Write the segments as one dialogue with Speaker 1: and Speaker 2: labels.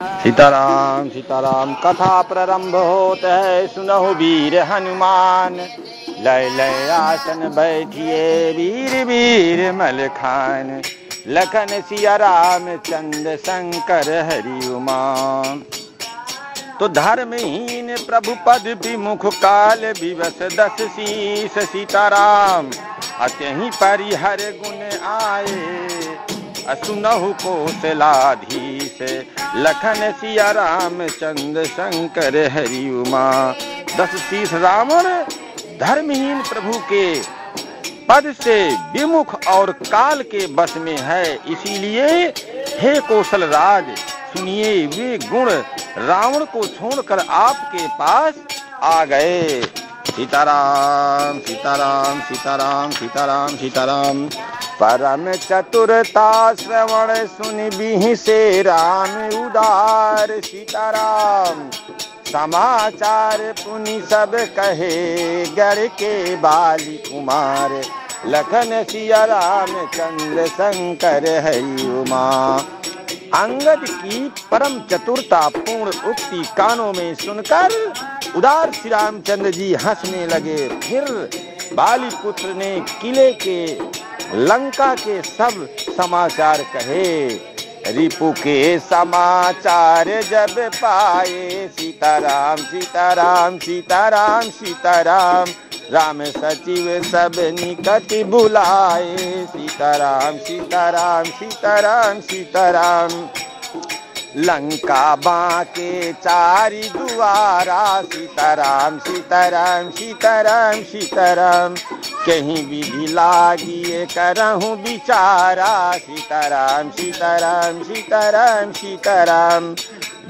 Speaker 1: सीताराम सीताराम, कथा प्रारंभ होत है, सुनहु वीर हनुमान। लय लय आसन बैठिए वीर वीर मल खान लखन सिया राम चंद शंकर हरि उमा तो धर्महीन प्रभु पद विमुख काल विवश दस शीस सीताराम। अत्यहि परिहर गुण आए असुनहु कोसलाधीश लखन सिया राम चंद शंकर हरि उमा। दस शीस रावण, धर्महीन प्रभु के पद से विमुख और काल के बस में है। इसीलिए हे कौशल राज, सुनिए वे गुण। रावण को छोड़कर आपके पास आ गए। सीताराम सीताराम सीताराम सीताराम सीताराम। परम चतुरता श्रवण सुन भी से राम उदार सीताराम। समाचार पुनि सब कहे गढ़ के बाली कुमार लखन सिया राम चंद्र शंकर हरि उमा अंगद की परम चतुरता पूर्ण उक्ति कानों में सुनकर उदार श्री रामचंद्र जी हंसने लगे। फिर बाली पुत्र ने किले के, लंका के सब समाचार कहे। रिपु के समाचार जब पाए, सीताराम सीताराम सीताराम सीताराम राम सचिव सब निकट बुलाए। सीताराम सीताराम सीताराम सीताराम। लंका बाके चारी दुआरा। सीताराम सीताराम सीताराम सीताराम। कहीं विधि लागिए करहूँ बिचारा। सीताराम सीताराम सीताराम सीताराम।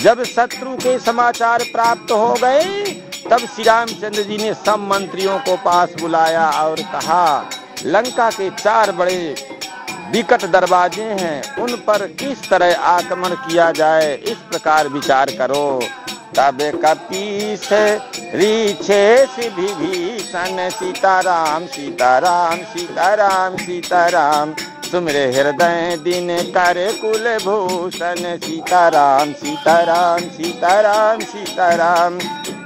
Speaker 1: जब शत्रु के समाचार प्राप्त हो गए तब श्री रामचंद्र जी ने सब मंत्रियों को पास बुलाया और कहा, लंका के चार बड़े विकट दरवाजे हैं, उन पर किस तरह आक्रमण किया जाए, इस प्रकार विचार करो। तब कपीस सीताराम सीताराम सीताराम सीताराम सुमरे हृदय दिन कर कुल भूषण सीताराम सीताराम सीताराम सीताराम।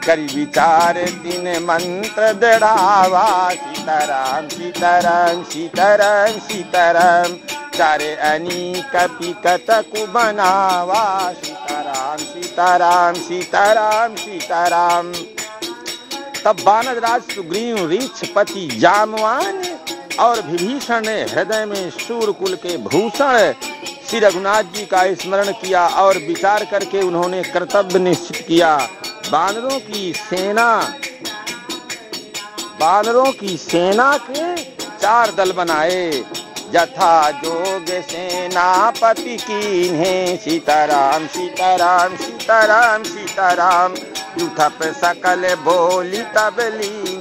Speaker 1: करी विचार दिन मंत्र दृढ़ावा सीताराम सीताराम सीताराम सीताराम। चारे अनी कपि कतकु बनावा। सीताराम सीताराम सीताराम सीताराम। तब बानर राज सुग्रीव रीछ पति जामवान। और विभीषण ने हृदय में सूरकुल के भूषण श्री रघुनाथ जी का स्मरण किया और विचार करके उन्होंने कर्तव्य निश्चित किया। बानरों की सेना, बानरों की सेना के चार दल बनाए। जथा जोग सेनापति की सीताराम सीताराम सीताराम सीताराम। सकल बोली तब लीने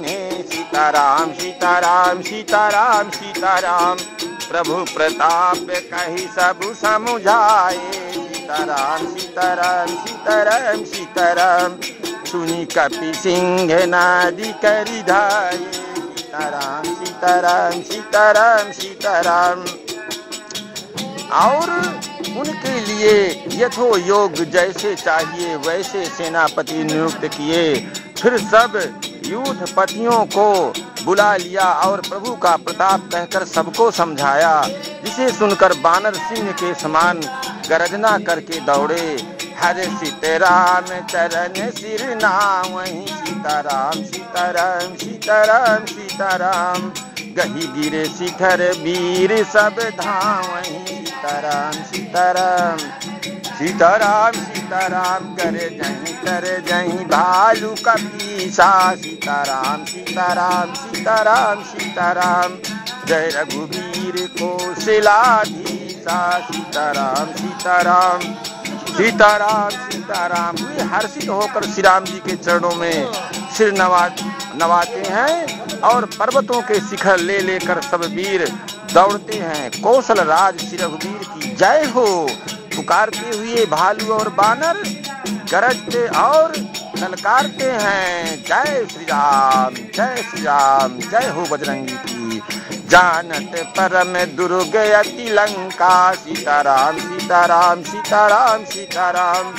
Speaker 1: सीताराम सीताराम सीताराम सीताराम। प्रभु प्रताप कही सब समुझाए। सीताराम सीताराम सीताराम सीताराम। सुनी कपि सिंह नादी करी धाये सीताराम सीताराम सीताराम सीताराम। और उनके लिए यथो योग जैसे चाहिए, वैसे सेनापति नियुक्त किए। फिर सब युद्ध पतियों को बुला लिया और प्रभु का प्रताप कहकर सबको समझाया, जिसे सुनकर बानर सिंह के समान गरजना करके दौड़े। हरे सीताराम, चरण सिर नाम, सीताराम सीताराम सीताराम सीताराम। गही गिरे शिखर, वीर सब धाम सीताराम सीताराम। सीताराम सीताराम, करे जही करे जही भालू कपीसा सीताराम सीताराम सीताराम सीताराम, जय रघुवीर को शिलाधीसा सीताराम सीताराम सीताराम सीताराम। वे हर्षित होकर श्री राम जी के चरणों में सिर नवा नवाते हैं और पर्वतों के शिखर ले लेकर सब वीर दौड़ते हैं। कौशल राज श्री की जय हो। पुकारते हुए भालू और बानर गरजते और ललकारते हैं। जय श्री राम जय श्री राम जय हो बजरंगी की। जानत परम दुर्ग अति लंका। सीताराम सीताराम सीताराम सीताराम।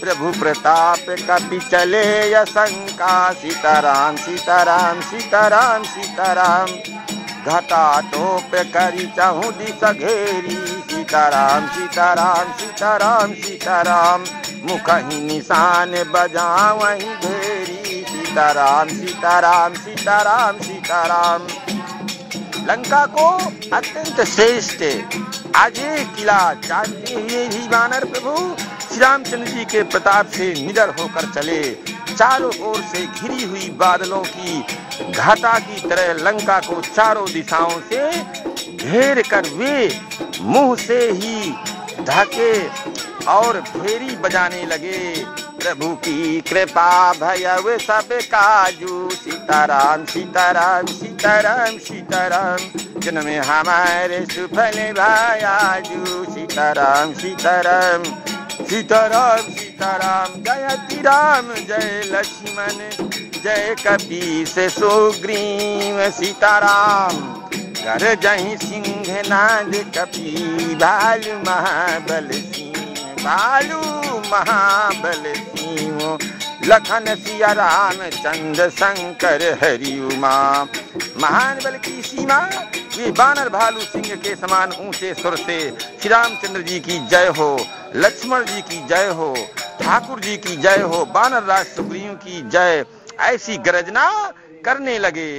Speaker 1: प्रभु प्रताप कपि चले यशंका सीताराम सीताराम सीताराम सीताराम। घटा टोप करी चाहू दिस घेरी। सीताराम सीताराम सीताराम सीताराम मुख ही निशान बजा वही घेरी। सीताराम सीताराम सीताराम सीताराम। लंका को अत्यंत श्रेष्ठ आज ये किला जानते हुए भी वानर प्रभु। श्री रामचंद्र जी के प्रताप से निडर होकर चले। चारों ओर से घिरी हुई बादलों की घाटा की तरह लंका को चारों दिशाओं से घेर कर वे मुँह से ही ढके और फेरी बजाने लगे। प्रभु की कृपा भयव सब काजू। सीताराम सीताराम सीताराम सीताराम, जन्म हमारे सुफल भायाजू सीताराम सीताराम सीताराम सीताराम, जय राम जय लक्ष्मण, जय कपी से सुग्रीव, सीताराम। कर जही सिंह नाद कपी भालू महाबल सिंह भालू महाबल सिंह। लखन सिया राम चंद्र शंकर हरि उमा। महान बल की सीमा ये बानर भालू सिंह के समान ऊँचे सुर से श्री रामचंद्र जी की जय हो, लक्ष्मण जी की जय हो, ठाकुर जी की जय हो, बानर राज सुग्रीव की जय। ऐसी गरजना करने लगे।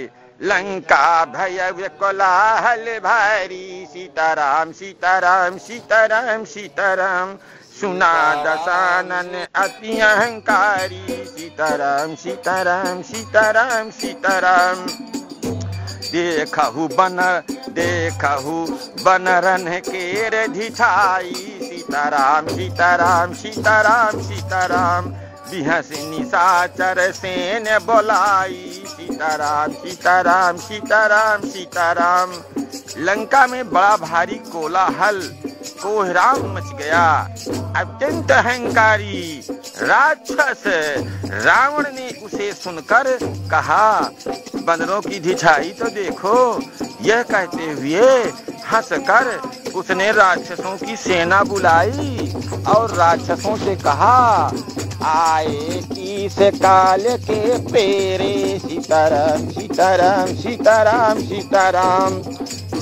Speaker 1: लंका भय कोलाहल भारी, सीताराम सीताराम सीताराम सीताराम। सुना दशानन अति अहंकारी सीताराम सीताराम सीताराम सीताराम देखहु बन देखहु बनरन के धिठाई सीताराम सीताराम सीताराम सीताराम बिहस निशाचर सेन बोलाई सीताराम सीताराम सीताराम सीताराम लंका में बड़ा भारी कोलाहल कोहराम मच गया अत्यंत अहंकारी राक्षस रावण ने उसे सुनकर कहा बंदरों की धिछाई तो देखो। यह कहते हुए हंसकर उसने राक्षसों की सेना बुलाई और राक्षसों से कहा, आए की से काल के पेरे, सीताराम सीताराम सीताराम सीताराम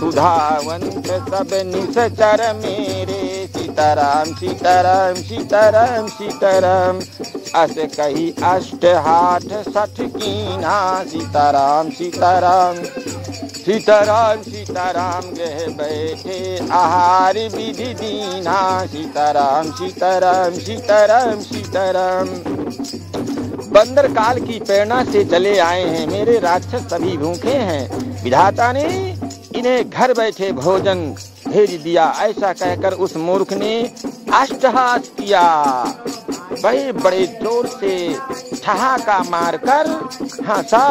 Speaker 1: सुधावंत सब निसचर मेरे। सीताराम सीताराम सीताराम सीताराम। अस कही अष्ट हाथ सठ कीना। सीताराम सीताराम सीताराम सीताराम, गह बैठे आहार विधि दीना। सीताराम सीताराम सीताराम सीताराम। बंदर काल की प्रेरणा से चले आए हैं मेरे राक्षस सभी भूखे हैं। विधाता ने इन्हें घर बैठे भोजन भेज दिया। ऐसा कहकर उस मूर्ख ने अष्टहास किया। बड़े बड़े ज़ोर से ठहाका मारकर हंसा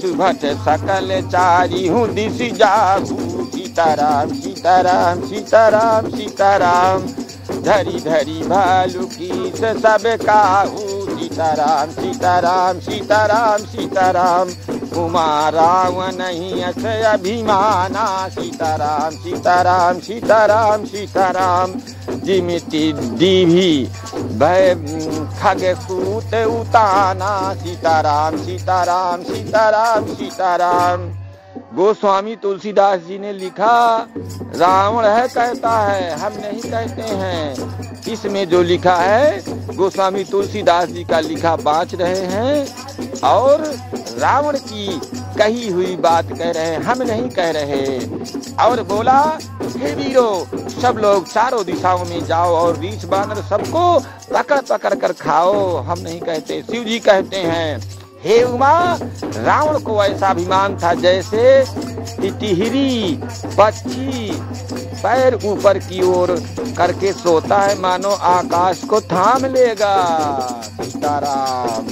Speaker 1: सुभट सकल चारी हूँ दिश जाबू सीताराम सीताराम सीताराम सीताराम, धरी धरी भालू की सब काहू सीताराम सीताराम सीताराम सीताराम उमा रावण नहीं अक्षय अभिमाना सीताराम सीताराम सीताराम। सीताराम जिमिति दीभी भय, खग सूत उताना, सीताराम सीताराम सीताराम सीताराम। गोस्वामी तुलसीदास जी ने लिखा, रावण है कहता है, हम नहीं कहते हैं। इसमें जो लिखा है, गोस्वामी तुलसीदास जी का लिखा बाँच रहे हैं। और रावण की कही हुई बात कह रहे हैं, हम नहीं कह रहे। और बोला, हे वीरो, सब लोग चारों दिशाओं में जाओ और रीछ बानर सबको पकड़ पकड़ कर खाओ। हम नहीं कहते, शिव जी कहते हैं, हे उमा, रावण को ऐसा अभिमान था जैसे टिहरी पक्षी पैर ऊपर की ओर करके सोता है। मानो आकाश को थाम लेगा, सीताराम।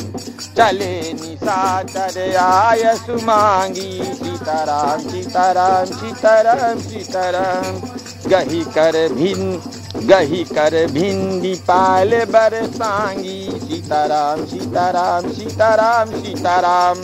Speaker 1: चले निशाचर आय सुमांगी सीताराम सीताराम सीताराम सीताराम। गही कर भिन गही कर भिंडी पाल बरसांगी। सीताराम सीताराम सीताराम सीताराम।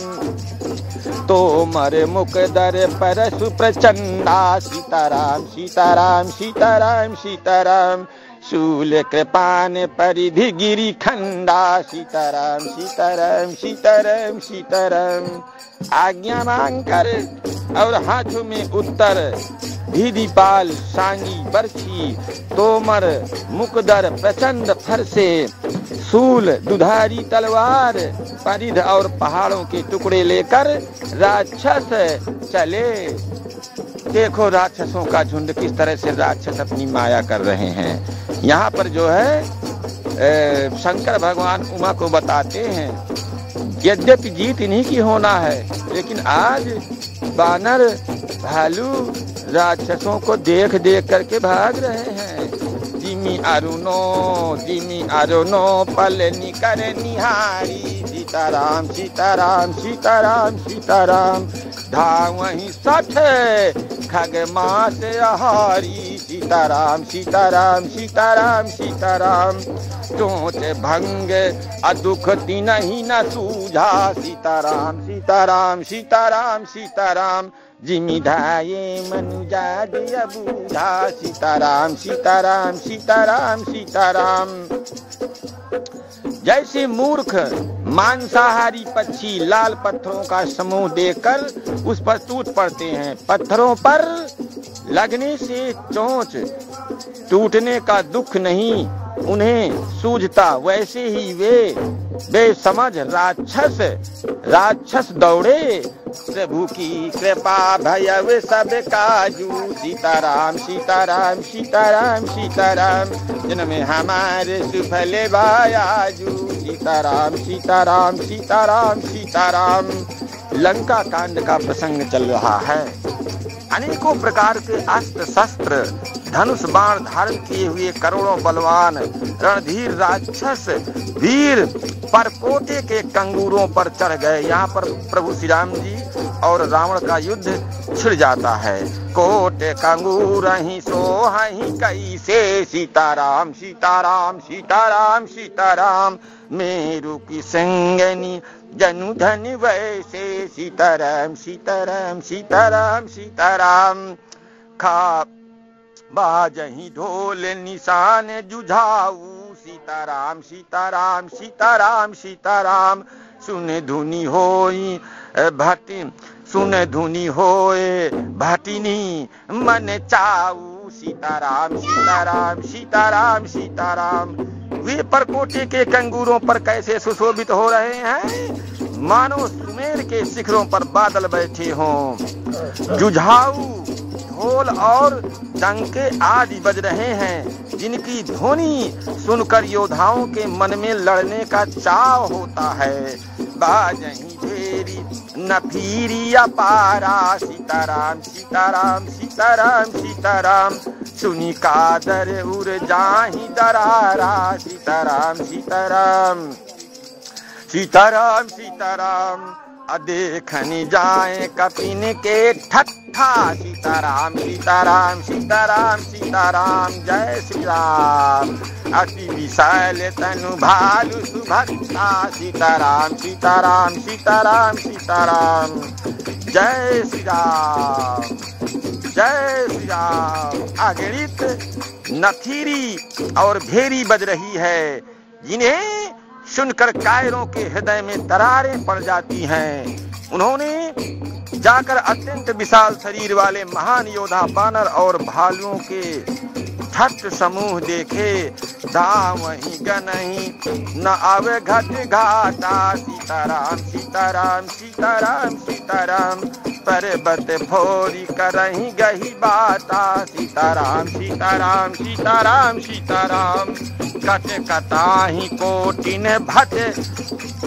Speaker 1: तो मर मुख दर पर सुप्रचंडा। सीताराम सीताराम सीताराम सीताराम शूल कृपान परिधि गिरी खंडा, सीताराम सीताराम सीताराम सीताराम। आज्ञा मांग कर और हाथों में उत्तर। दीदीपाल सांगी, बरछी, तोमर, मुकदर, प्रचंड फरसे। सूल दुधारी तलवार परिध और पहाड़ों के टुकड़े लेकर राक्षस चले। देखो राक्षसों का झुंड किस तरह से राक्षस अपनी माया कर रहे हैं। यहाँ पर जो है शंकर भगवान उमा को बताते हैं, यद्यपि जीत इन्हीं की होना है, लेकिन आज बानर भालू राक्षसों को देख देख करके भाग रहे हैं। जिमी अरुणो जिमी अरुणो पल निकर निहारी सीताराम सीताराम सीताराम सीताराम वही सठ खग मास आहारी सीताराम सीताराम सीताराम सीताराम चोट भंग अदुख तीन ही न सूझा सीताराम सीताराम सीताराम सीताराम जिमी धाये मनुजा दिया बूझा सीताराम सीताराम सीताराम सीताराम। जैसे मूर्ख मांसाहारी पक्षी लाल पत्थरों का समूह देखकर उस पर टूट पड़ते हैं, पत्थरों पर लगने से चोंच टूटने का दुख नहीं, उन्हें सूझता, वैसे ही वे वे समझ राक्षस राक्षस दौड़े। प्रभु की कृपा भयव सब काजू। सीताराम सीताराम सीताराम सीताराम, जिनमें हमारे सुफल बायाजू सीताराम सीताराम सीताराम सीताराम, लंका कांड का प्रसंग चल रहा है। अनेकों प्रकार के अस्त्र शस्त्र धनुष बाण धारण किए हुए करोड़ों बलवान, रणधीर, राक्षस, वीर पर परकोटे के कंगूरों पर चढ़ गए। यहाँ पर प्रभु श्री राम जी और रावण का युद्ध छिड़ जाता है। कोटे कंगूर ही सो ही कई से सीताराम सीताराम सीताराम सीताराम, मेरू की संगनी जनु धन वैसे सीताराम सीताराम सीताराम सीताराम खा, बाजही ढोल निशान जुझाऊ। सीताराम सीताराम सीताराम सीताराम सुन धुनी होई भटी सुन धुनी होए भटिनी मन चाऊ। सीताराम सीताराम सीताराम सीताराम वे परकोटे के कंगूरों पर कैसे सुशोभित हो रहे हैं? मानो सुमेर के शिखरों पर बादल बैठे हों। जुझाऊ, ढोल और डंके आदि बज रहे हैं, जिनकी ध्वनि सुनकर योद्धाओं के मन में लड़ने का चाव होता है। बाजही ढेरी नफीरी अपारा सीताराम सीताराम सीताराम सीताराम। सुनी कादर उर जाही दरारा, सीताराम सीताराम। सीताराम सीताराम देखनी जाए कपिन के ठट्ठा। सीताराम सीताराम सीताराम सीताराम, जय श्री राम अति विशाल तनु भालु सुभक्ता। सीताराम सीताराम सीताराम सीताराम, जय श्री राम जय श्री राम। अगणित नथीरी और भेरी बज रही है। जिन्हें सुनकर कायरों के हृदय में दरारें पड़ जाती हैं। उन्होंने जाकर अत्यंत विशाल शरीर वाले महान योद्धा, बानर और भालुओं के छठ समूह देखे वही गनही। न आवे घट घाटा, सीताराम सीताराम सीताराम सीताराम। पर्वत फोरी करही गही बाता सीताराम सीताराम सीताराम सीताराम। कट कटाही कोटिन भट,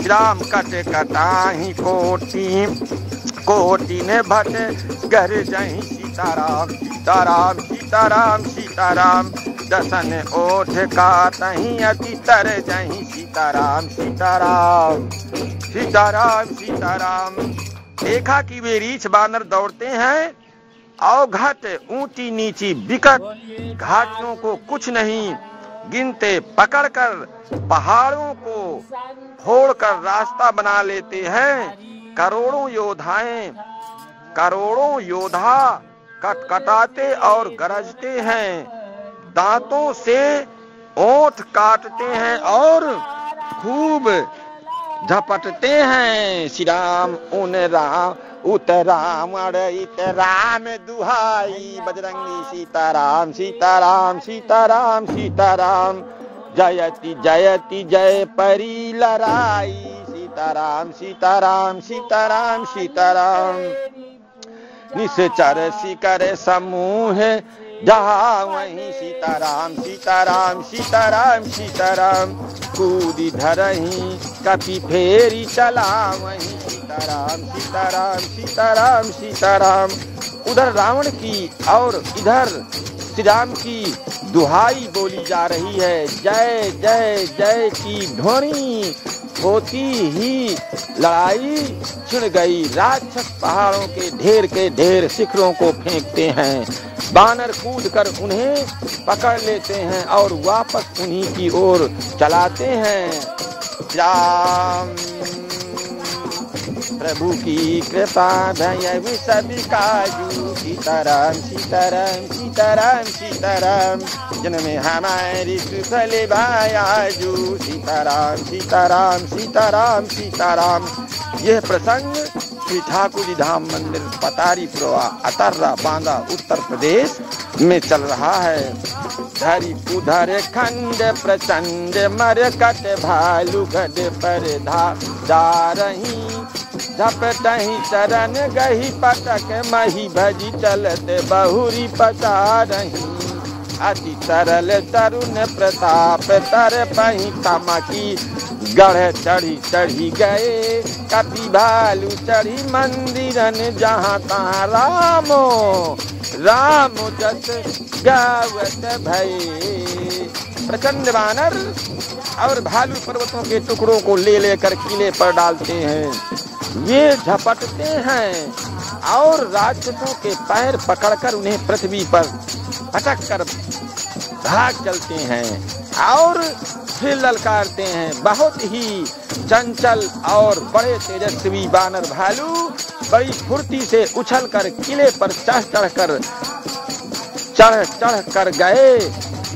Speaker 1: राम कट कटाही कोटि कोटिन भट। घर जही सीताराम सीताराम सीताराम सीताराम। दसन ओठ का तही अति तर जही सीताराम सीताराम सीताराम सीताराम। देखा कि वे रीछ बानर दौड़ते हैं अवघट ऊँची नीची बिकट घाटियों को कुछ नहीं, गिनते पकड़कर पहाड़ों को फोड़कर रास्ता बना लेते हैं। करोड़ों योद्धाएँ, करोड़ों योद्धा कटकटाते और गरजते हैं। दांतों से ओठ काटते हैं और खूब झपटते हैं। श्री राम, उन राम, उत रावण इत राम, दुहाई, बजरंगी सीताराम सीताराम सीताराम सीताराम, जयति जयति, जय परी, लड़ाई, सीताराम सीताराम सीताराम सीताराम। निश्चर शिकर समूह, जहा वही सीताराम सीताराम सीताराम सीताराम, कूदी धरही, कपी फेरी चला वही, सीताराम सीताराम सीताराम सीताराम। उधर रावण की और इधर श्री राम की दुहाई बोली जा रही है। जय जय जय की ध्वनि। होती ही लड़ाई छिड़ गई। राक्षस पहाड़ों के ढेर के ढेर शिखरों को फेंकते हैं। बानर कूद कर उन्हें पकड़ लेते हैं और वापस उन्हीं की ओर चलाते हैं। राम। प्रभु की कृपा भय सभी काजू। सीताराम सीताराम सीताराम सीताराम, जन्म हमारी सुफल भायाजू सीताराम सीताराम सीताराम सीताराम, यह प्रसंग श्री ठाकुर धाम मंदिर पतारी पुरवा अतर्रा बांदा उत्तर प्रदेश में चल रहा है। धरी पुधर खंड प्रचंड मर कट भालू गड पर धा जा रही। झपटही चरण गही पटक मही भजी चलते बहुरी पचा रही। अति तरल तरुण प्रताप, तर पही तमकी गढ़ चढ़ी चढ़ी गए कपि भालू चढ़ी मंदिरन जहाँ तहाँ रामो, राम जस गावत भये प्रचंड बानर और भालू पर्वतों के टुकड़ों को ले लेकर किले पर डालते हैं। ये झपटते हैं और राक्षसों के पैर पकड़कर उन्हें पृथ्वी पर पटक कर भाग चलते हैं और फिर ललकारते हैं। बहुत ही चंचल और बड़े तेजस्वी बानर भालू बड़ी फुर्ती से उछल कर किले पर चढ़ चढ़ कर, चढ़ चढ़ कर गए।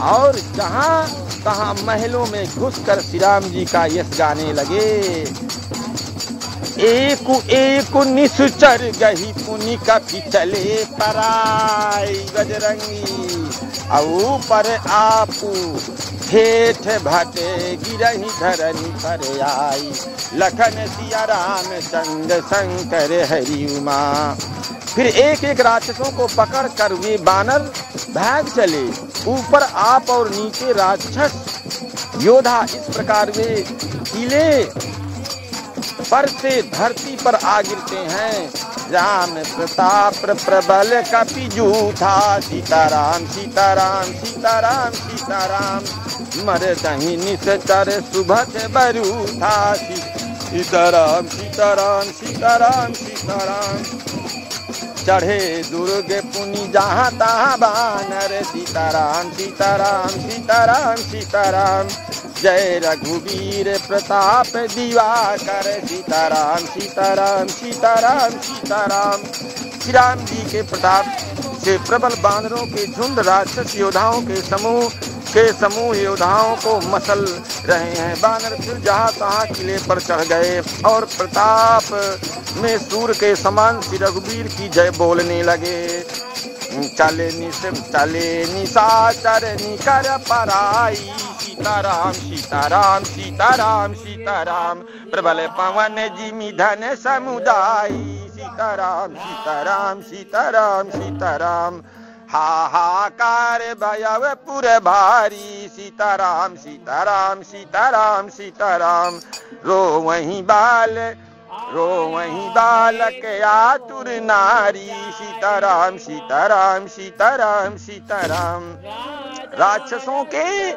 Speaker 1: और जहाँ तहां महलों में घुसकर श्री राम जी का यश गाने लगे। एक एक निश्चर गही पुनि कपि चले पराई बजरंगी ऊपर आपू ठेठ भटे गिरही धरनी पर आई। लखन सिया राम चंद शंकर हरि उमा। फिर एक एक राक्षसों को पकड़ कर वे बानर भाग चले। ऊपर आप और नीचे राक्षस। योद्धा इस प्रकार वे किले पर से धरती पर आ गिरते हैं। राम प्रताप प्रबल कपि जूठा। सीताराम सीताराम सीताराम सीताराम। मर दही निशर सुभत बरूथा सीताराम सीताराम सीताराम सीताराम। चढ़े दुर्ग पुनि, जहाँ तहाँ बानर सीताराम सीताराम सीताराम सीताराम। जय रघुवीर प्रताप दिवाकर। सीताराम सीताराम सीताराम सीताराम। श्री राम जी के प्रताप से प्रबल बानरों के झुंड राक्षस योद्धाओं के समूह के समूह योद्धाओं को मसल रहे हैं। बानर फिर जहाँ तहाँ किले पर चढ़ गए और प्रताप में सूर के समान श्री रघुवीर की जय बोलने लगे। चले निस चले निशाचर निकर पराई। सीताराम सीताराम सीताराम सीताराम, प्रबल पवन जिमी धन समुदाय सीताराम सीताराम सीताराम सीताराम हाहाकार भयव पुर भारी, सीताराम सीताराम सीताराम सीताराम। रो वही बाल, रो वही बालक, आतुर नारी। सीताराम सीताराम सीताराम सीताराम। राक्षसों के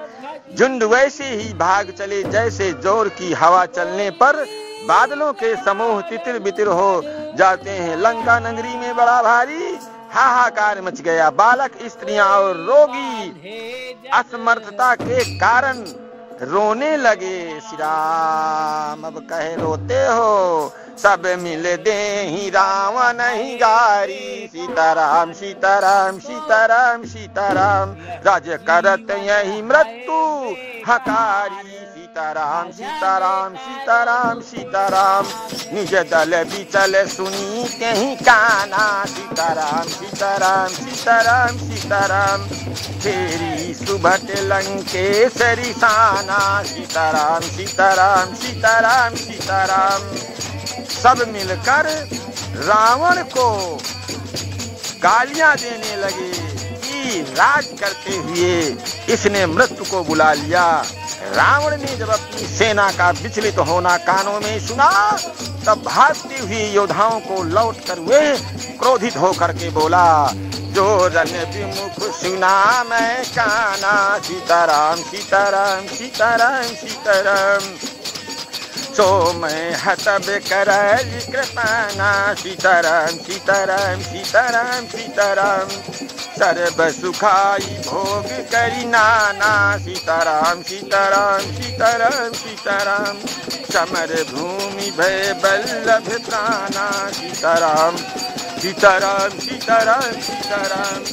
Speaker 1: झुंड वैसे ही भाग चले, जैसे ज़ोर की हवा चलने पर बादलों के समूह तितिर बितिर हो जाते हैं। लंका नगरी में बड़ा भारी हाहाकार मच गया। बालक, स्त्रियाँ और रोगी असमर्थता के कारण रोने लगे। श्री राम, अब कहे रोते हो, सब मिल दे ही रावण ही गारी। सीताराम सीताराम सीताराम सीताराम, राज करत यही मृत्यु हकारी। सीताराम सीताराम सीताराम सीताराम। निज दल बिचल सुनी कहीं काना। सीताराम सीताराम सीताराम सीताराम। तेरी सुभट लंकेश्वरी साना। सीताराम सीताराम सीताराम सीताराम। सब मिलकर रावण को गालियाँ देने लगे कि राज करते हुए इसने मृत्यु को बुला लिया। रावण ने जब अपनी सेना का विचलित होना कानों में सुना, तब भागती हुई योद्धाओं को लौट कर वे क्रोधित होकर के बोला, जो रन विमुख सुना मैं काना सीताराम सीताराम सीताराम सीताराम सो मैं हतब कर कृपाना, सीताराम सीताराम सीताराम सीताराम। सर्व सुखाई भोग करी नाना, सीताराम सीताराम सीताराम सीताराम। समर भूमि भय बल्लभ प्राणा, सीताराम सीताराम सीताराम सीताराम।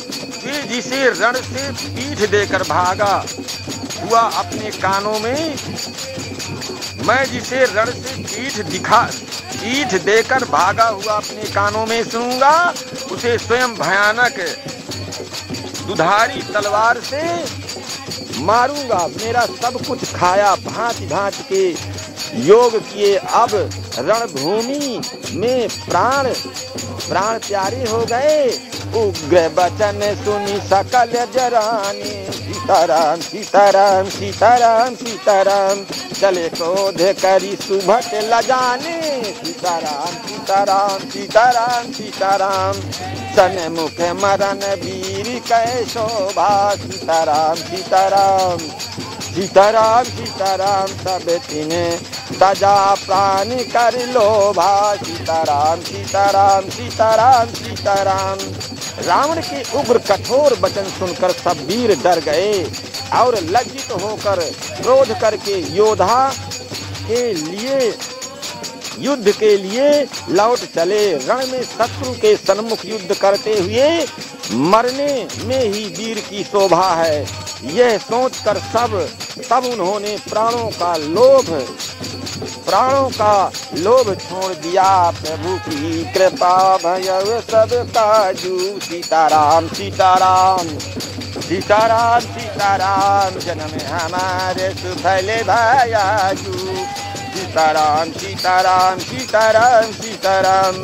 Speaker 1: जिसे रण से पीठ देकर भागा, हुआ अपने कानों में मैं जिसे रण से पीठ दिखा, पीठ देकर भागा हुआ अपने कानों में सुनूँगा, उसे स्वयं भयानक दुधारी तलवार से मारूँगा। मेरा सब कुछ खाया भांति भांति के योग किए। अब रणभूमि में प्राण प्राण प्यारे हो गए। उग्र बचन सुनी सकल जरानी। सीताराम सीताराम सीताराम सीताराम, चले क्रोध करी सुभट लजाने। सीताराम सीताराम सीताराम सीताराम, सन मुख मरण वीर कै शोभा। सीताराम सीताराम सीताराम सीताराम, सब तिने सजा प्राण कर लोभा सीताराम सीताराम सीताराम सीताराम। रावण के उग्र कठोर वचन सुनकर सब वीर डर गए और लज्जित होकर क्रोध करके योद्धा के लिए, युद्ध के लिए लौट चले। रण में शत्रु के सन्मुख युद्ध करते हुए मरने में ही वीर की शोभा है। यह सोचकर सब, तब उन्होंने प्राणों का लोभ प्राणों का लोभ छोड़ दिया प्रभु की कृपा। भय सब काजू, सीताराम सीताराम सीताराम सीताराम, जन्म हमारे सुफल भयाजू। सीताराम सीताराम सीताराम सीताराम,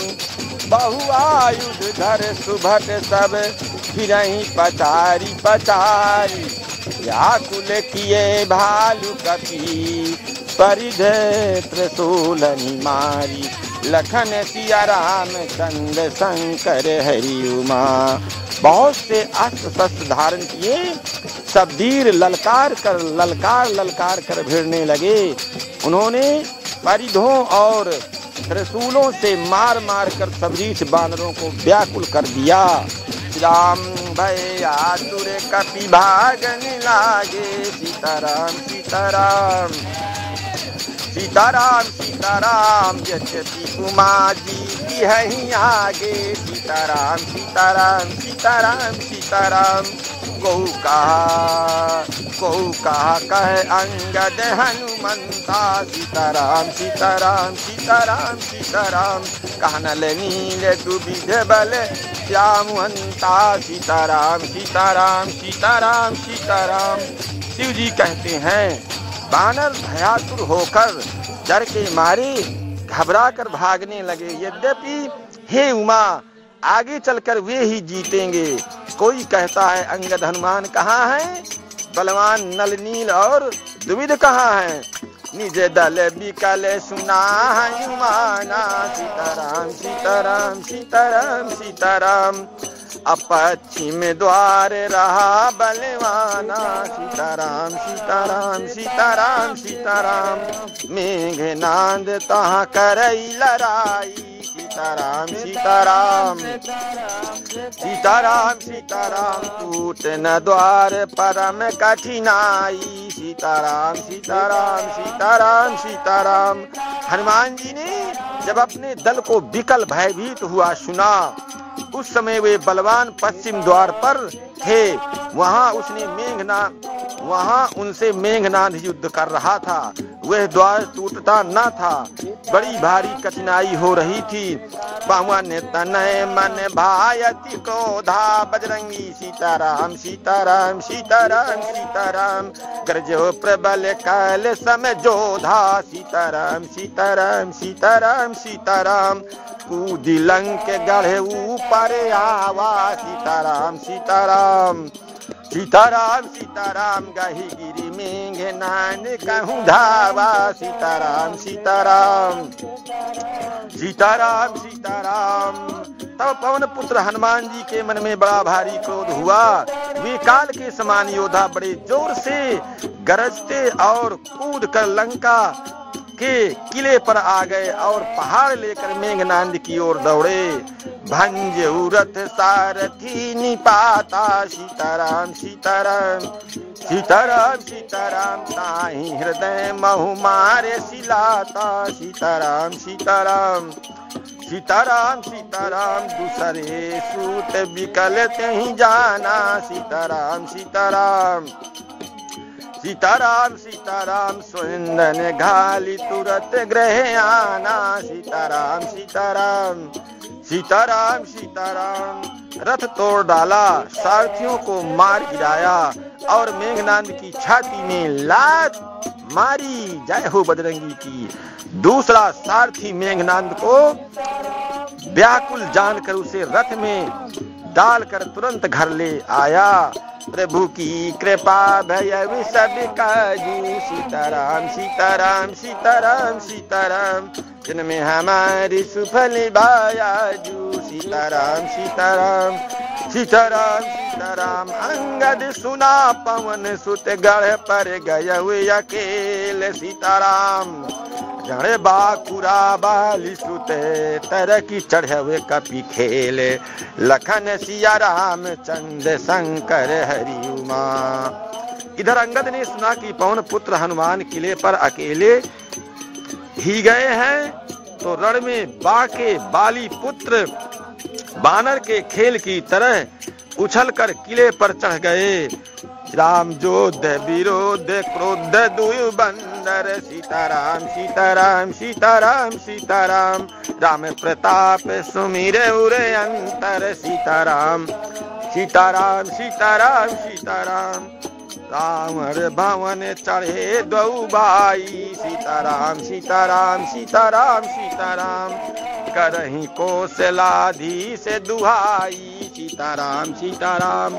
Speaker 1: बहुआयुध धर सुभट सब फिर पचारी पचारी। व्याकुल किए भालू कपी परिध त्रिशूलनि मारी लखन सिया राम चंद शंकर हरि उमा। बहुत से अस्त्र शस्त्र धारण किए, सब वीर ललकार कर, ललकार ललकार कर भिड़ने लगे। उन्होंने परिधों और त्रिशूलों से मार मार कर सबरीछ बानरों को व्याकुल कर दिया। राम भय आतुर कपि भागन लागे, सीताराम सीताराम। सीताराम सीताराम यद्यपि उमा जी की है आगे सीताराम सीताराम सीताराम सीताराम गौ कहा गौ कहा कह अंगद हनुमंता सीताराम सीताराम सीताराम सीताराम कहनल नील दुविध बल श्यामवंता सीताराम सीताराम सीताराम सीताराम शिव जी कहते हैं बानर भयातुर होकर डर के मारे घबरा कर भागने लगे। यद्यपि, हे उमा, आगे चलकर वे ही जीतेंगे। कोई कहता है, अंगद हनुमान कहाँ है? बलवान नल नील और दुविध कहाँ है? निज दल बिकल सुना है उमाना सीताराम सीताराम सीताराम सीताराम। अपच्छिम द्वार रहा बलवाना। सीताराम सीताराम सीताराम सीताराम, मेघ नांद तहा करई लड़ाई। सीताराम सीताराम सीताराम सीताराम, टूट न द्वार परम कठिनाई। सीताराम सीताराम सीताराम सीताराम, हनुमान जी ने जब अपने दल को विकल भयभीत हुआ सुना उस समय वे बलवान पश्चिम द्वार पर थे। वहाँ उसने मेघना, वहाँ उनसे मेघनाथ युद्ध कर रहा था। वह द्वार टूटता न था। बड़ी भारी कठिनाई हो रही थी। पवन तनय मन भायति क्रोधा, बजरंगी सीताराम सीताराम सीताराम सीताराम। गरजो प्रबल काल समय जोधा, सीताराम सीताराम सीताराम सीताराम। कूदी लंक गढ़े ऊपर आवा सीताराम सीताराम सीताराम सीताराम, गही गिरी मेघ नान कहूँ धावा, सीताराम सीताराम सीताराम सीताराम। तब पवन पुत्र हनुमान जी के मन में बड़ा भारी क्रोध हुआ। वे काल के समान योद्धा बड़े ज़ोर से गरजते और कूद कर लंका के किले पर आ गए और पहाड़ लेकर मेघनांद की ओर दौड़े। भंज उरथ सारथी निपाता सीताराम सीताराम सीताराम सीताराम ताही हृदय महु मारे सिलाता। सीताराम सीताराम सीताराम सीताराम, दूसरे सूत विकल ही जाना। सीताराम सीताराम सीताराम सीताराम, सुंदन घाली तुरत ग्रह आना। सीताराम सीताराम सीताराम सीताराम, रथ तोड़ डाला, सारथियों को मार गिराया और मेघनाथ की छाती में लात मारी। जय हो बजरंगी की। दूसरा सारथी मेघनाथ को व्याकुल जानकर उसे रथ में डालकर तुरंत घर ले आया। प्रभु की कृपा भय सब सीताराम सीताराम सीताराम सीताराम, जिनमें हमारी सुफल बायाजू सीताराम सीताराम सीताराम सीताराम, अंगद सुना पवन सुत गढ़ पर गय अकेले। सीताराम जड़े बाकुरा बाली सुते, तर की चढ़े कपि खेले। लखन सिया राम चंद शंकर हरि उमा। इधर अंगद ने सुना कि पवन पुत्र हनुमान किले पर अकेले ही गए हैं तो रण में बाके बाली पुत्र बानर के खेल की तरह उछल कर किले पर चढ़ गए। राम जोध विरोध क्रोध दुयु बंदर सीताराम सीताराम सीताराम सीताराम। राम प्रताप, सुमिर उरे अंतर। सीताराम सीताराम सीताराम सीताराम। रावण भवन चढ़े दौ भाई सीताराम सीताराम सीताराम सीताराम, करही कौशलाधी से दुहाई। सीताराम सीताराम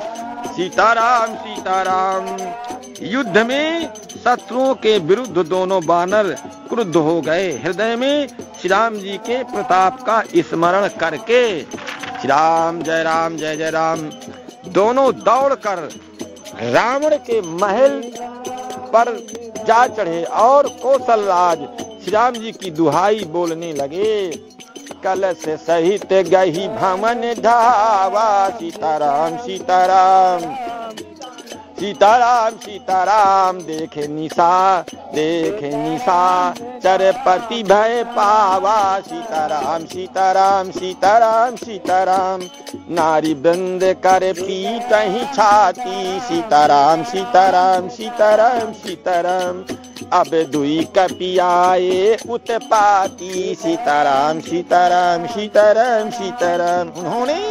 Speaker 1: सीताराम सीताराम, युद्ध में शत्रुओं के विरुद्ध दोनों बानर क्रुद्ध हो गए। हृदय में श्री राम जी के प्रताप का स्मरण करके श्री राम जय राम, जय जय राम, दोनों दौड़कर रावण के महल पर जा चढ़े और कौशल राज श्री राम जी की दुहाई बोलने लगे। कल कलश सहित गही भवन धावा, सीताराम सीताराम। सीताराम सीताराम देखे निशा देखे निशा चरपति भय पावा सीताराम सीताराम सीताराम सीताराम नारी बृंद कर पीट ही छाती सीताराम सीताराम सीताराम सीताराम अब दुई कपियाए उत्पाती सीताराम सीताराम सीताराम सीताराम उन्होंने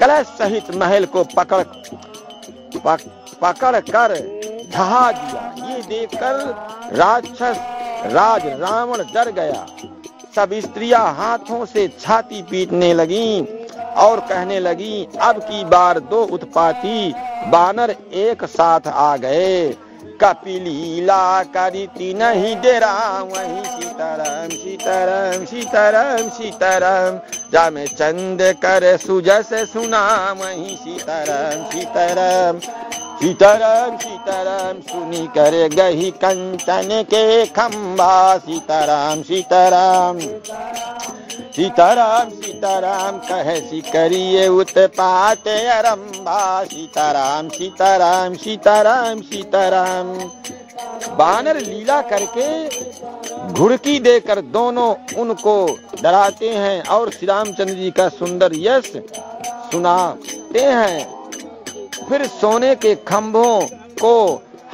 Speaker 1: कलश सहित महल को पकड़ पक, पकड़ कर ढहा दिया। ये देखकर राक्षस राज रावण डर गया। सब स्त्रियाँ हाथों से छाती पीटने लगी और कहने लगी, अब की बार दो उत्पाती बानर एक साथ आ गए। कपिलीला करी नहीं डेरा, वही सीताराम सीताराम सीताराम सीताराम। जा जामे चंद कर सुजस सुना, वही सीताराम सीताराम। सीताराम सीताराम, सुनी कर गही कंचन के खम्बा सीताराम सीताराम सीताराम सीताराम, कहे सी करिए उत्पात अरम्बा सीताराम सीताराम सीताराम सीताराम, बानर लीला करके घुड़की देकर दोनों उनको डराते हैं और श्री रामचंद्र जी का सुंदर यश सुनाते हैं। फिर सोने के खंभों को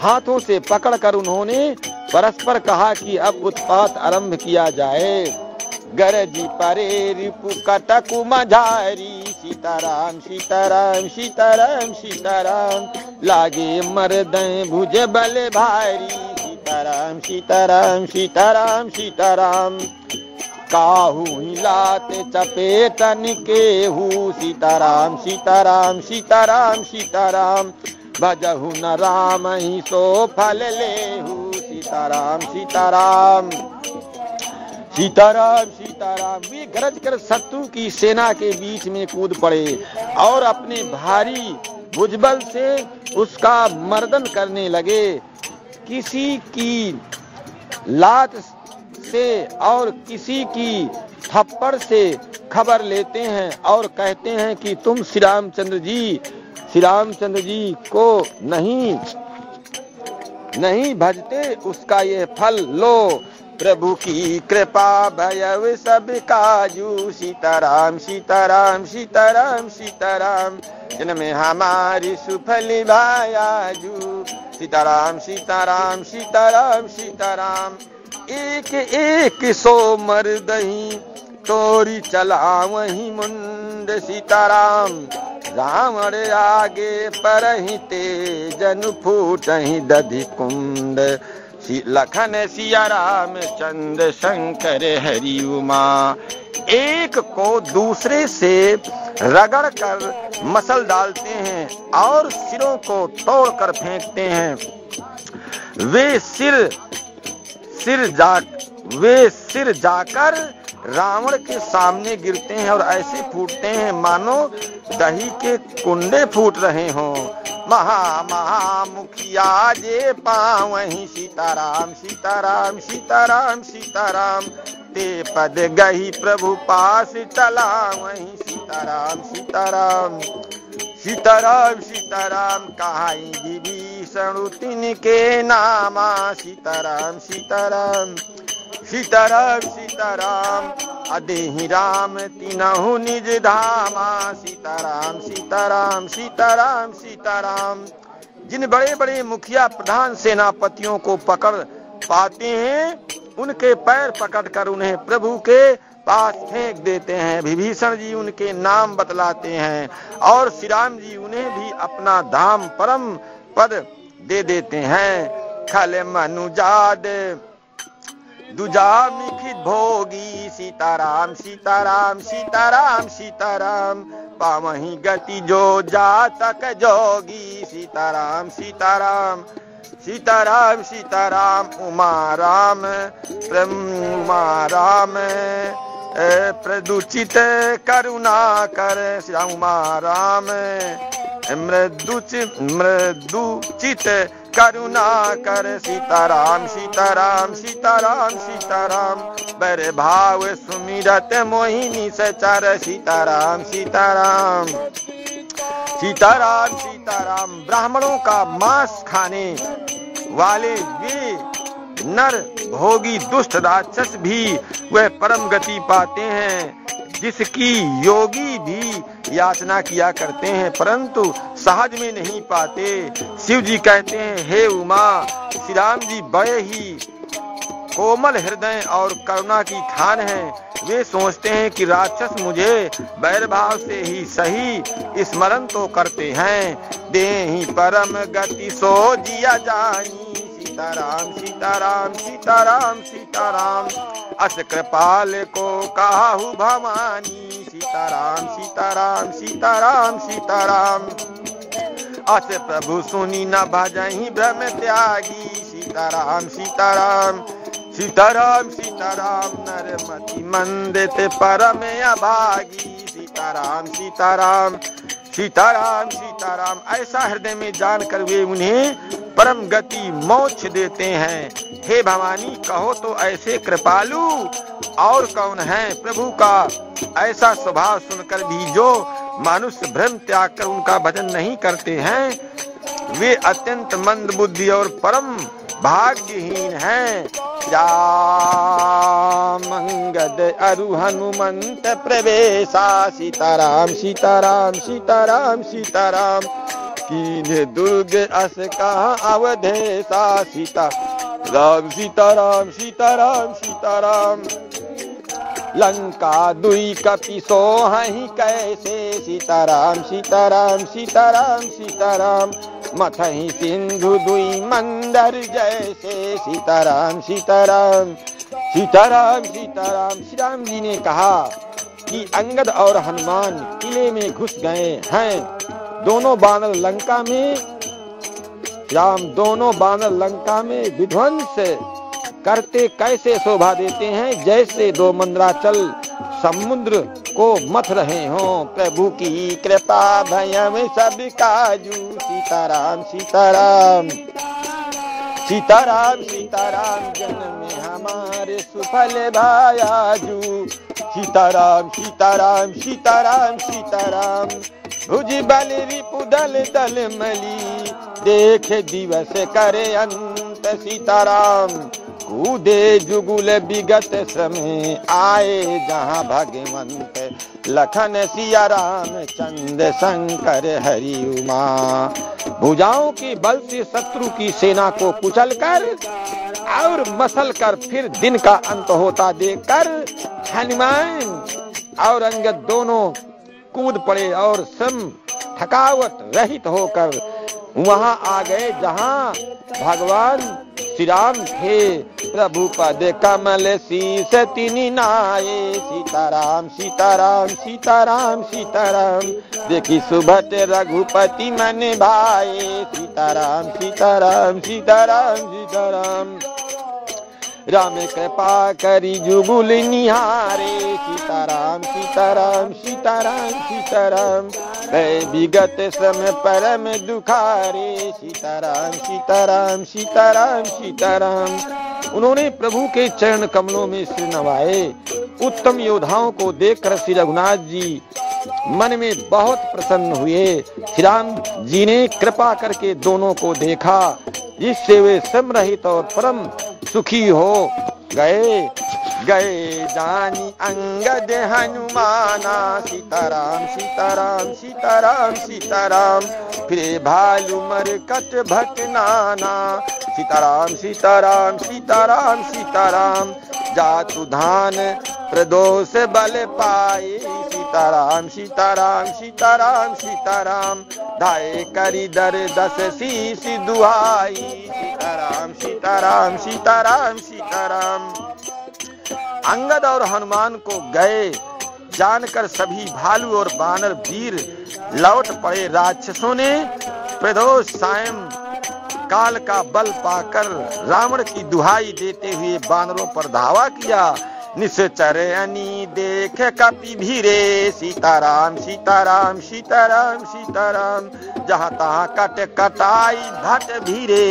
Speaker 1: हाथों से पकड़कर उन्होंने परस्पर कहा कि अब उत्पात आरंभ किया जाए। गरजी परे रिपु कटकु मझारी, सीताराम सीताराम सीताराम सीताराम, लागे मर्द भुज बल भारी, सीताराम सीताराम सीताराम सीताराम। काहू लात चपेटन के हु सीताराम सीताराम सीताराम सीताराम, भजहु न राम, ही सो फल ले सीताराम सीताराम सीताराम सीताराम, वे गरज कर शत्रु की सेना के बीच में कूद पड़े और अपने भारी भुजबल से उसका मर्दन करने लगे। किसी की लात से और किसी की थप्पड़ से खबर लेते हैं और कहते हैं कि तुम श्री रामचंद्र जी, श्री रामचंद्र जी को नहीं नहीं भजते, उसका ये फल लो। प्रभु की कृपा भयव सब काजू। सीताराम सीताराम सीताराम सीताराम, जिनमें हमारी सुफल भायाजू। सीताराम सीताराम सीताराम सीताराम एक एक सो मर दही तोरी चला वही मुंड सीताराम। रावण आगे पर ही तेजन फूट ही दधि कुंड। लखन सिया राम चंद शंकर हरि उमा। एक को दूसरे से रगड़ कर मसल डालते हैं और सिरों को तोड़कर फेंकते हैं। वे सिर सिर जा वे सिर जाकर रावण के सामने गिरते हैं और ऐसे फूटते हैं, मानो दही के कुंडे फूट रहे हों। महा महा मुखिया जे पावही, सीताराम सीताराम सीताराम सीताराम, ते पद गही प्रभु पास चला वही सीताराम सीताराम सीताराम सीताराम, कहाई विभीषण तिन के नामा, सीताराम सीताराम सीताराम सीताराम अदेहि राम, तीनहु निज धामा, सीताराम सीताराम सीताराम सीताराम। जिन बड़े बड़े मुखिया प्रधान सेनापतियों को पकड़ पाते हैं, उनके पैर पकड़कर उन्हें प्रभु के पास फेंक देते हैं। विभीषण जी उनके नाम बतलाते हैं और श्री राम जी उन्हें भी अपना धाम परम पद दे देते हैं। खल मनुजाद दुजा मिखित भोगी, सीताराम सीताराम सीताराम सीताराम। पावही गति जो जा तक जोगी, सीताराम सीताराम सीताराम सीताराम। उमा राम उमा राम। प्रदुचित करुणा कर उमा राम। मृदुचित मृदुचित करुणा कर सीताराम सीताराम सीताराम सीताराम। बर भाव सुमिरत मोहिनी सचर, सीताराम सीताराम। सीताराम सीताराम, ब्राह्मणों का मांस खाने वाले वे नर, भोगी, दुष्ट राक्षस भी वह परम गति पाते हैं। जिसकी योगी भी याचना किया करते हैं, परंतु सहज में नहीं पाते। शिव जी कहते हैं, हे उमा श्री राम जी बड़े ही कोमल हृदय और करुणा की खान है। वे सोचते हैं कि राक्षस मुझे बैर भाव से ही सही स्मरण तो करते हैं। दे ही परम गति सो जिया जाई सीताराम सीताराम सीताराम सीताराम। अस कृपाल को काहू भवानी। सीताराम सीताराम सीताराम सीताराम। अस प्रभु सुनी न भजही भ्रम त्यागी। सीताराम सीताराम सीताराम सीताराम। नरमति मंदित परम अभागी। सीताराम सीताराम सीताराम सीताराम, ऐसा हृदय में जानकर वे उन्हें परम गति मोक्ष देते हैं। हे भवानी, कहो तो ऐसे कृपालु और कौन है प्रभु का? ऐसा स्वभाव सुनकर भी जो मनुष्य भ्रम त्याग कर उनका भजन नहीं करते हैं, वे अत्यंत मंद बुद्धि और परम भाग्यहीन हैं। मंगद अरु हनुमंत प्रवेशा, सीताराम सीताराम सीताराम सीताराम। कीन दुर्ग अस कहा अवधेशा, सीता राम, सीताराम सीताराम सीताराम। लंका दुई कपि सो ही कैसे, सीताराम सीताराम सीताराम सीताराम। मथही सिंधु दुई मंदर जैसे सीताराम सीताराम सीताराम सीताराम। श्री राम जी ने कहा कि अंगद और हनुमान किले में घुस गए हैं। दोनों बानर लंका में, राम, दोनों बानर लंका में विध्वंस करते कैसे शोभा देते हैं? जैसे दो मंदराचल समुद्र को मथ रहे हो, प्रभु की कृपा भयम सब काजू सीताराम सीताराम सीताराम सीताराम, जन्म में हमारे सुफल भायाजू सीताराम सीताराम सीताराम सीताराम, भुज बल रिपुदल दल मली। देख दिवस करे अंत, सीताराम कूदे जुगुल विगत समय आए जहाँ भगवंत लखन सिया राम चंद शंकर हरि उमा। भुजाओं के बल से शत्रु की सेना को कुचल कर और मसल कर फिर दिन का अंत होता देखकर हनुमान और अंगद दोनों कूद पड़े और सम थकावट रहित होकर वहाँ आ गए जहाँ भगवान श्री राम थे प्रभु पद कमल शीस तिनी नाये। सीताराम सीताराम सीताराम सीताराम, देखी सुभट रघुपति मन भाए सीताराम सीताराम सीताराम सीताराम। राम कृपा करी जुगुल निहारे, सीताराम सीताराम सीताराम सीताराम। भय विगत श्रम परम दुखारे, सीताराम सीताराम सीताराम सीताराम। उन्होंने प्रभु के चरण कमलों में सिर नवाए। उत्तम योद्धाओं को देखकर श्री रघुनाथ जी मन में बहुत प्रसन्न हुए। श्री राम जी ने कृपा करके दोनों को देखा। जिससे वे समरहित और परम सुखी हो गए गए जानी अंगद हनुमाना। सीताराम सीताराम सीताराम सीताराम, फिर भालू मर कट भटनाना सीताराम सीताराम सीताराम सीताराम, जातु धान प्रदोष बल पाए। सीताराम सीताराम सीताराम सीताराम धाय करी दर दस शीश दुहाई। सीताराम सीताराम सीताराम सीताराम। अंगद और हनुमान को गए, जानकर सभी भालू और बानर वीर लौट पड़े राक्षसों ने। प्रदोष सायं काल का बल पाकर रावण की दुहाई देते हुए बानरों पर धावा किया। निश्चरणी देख कपि भीरे सीताराम सीताराम सीताराम सीताराम, जहाँ तहाँ कट कटाई भट भीरे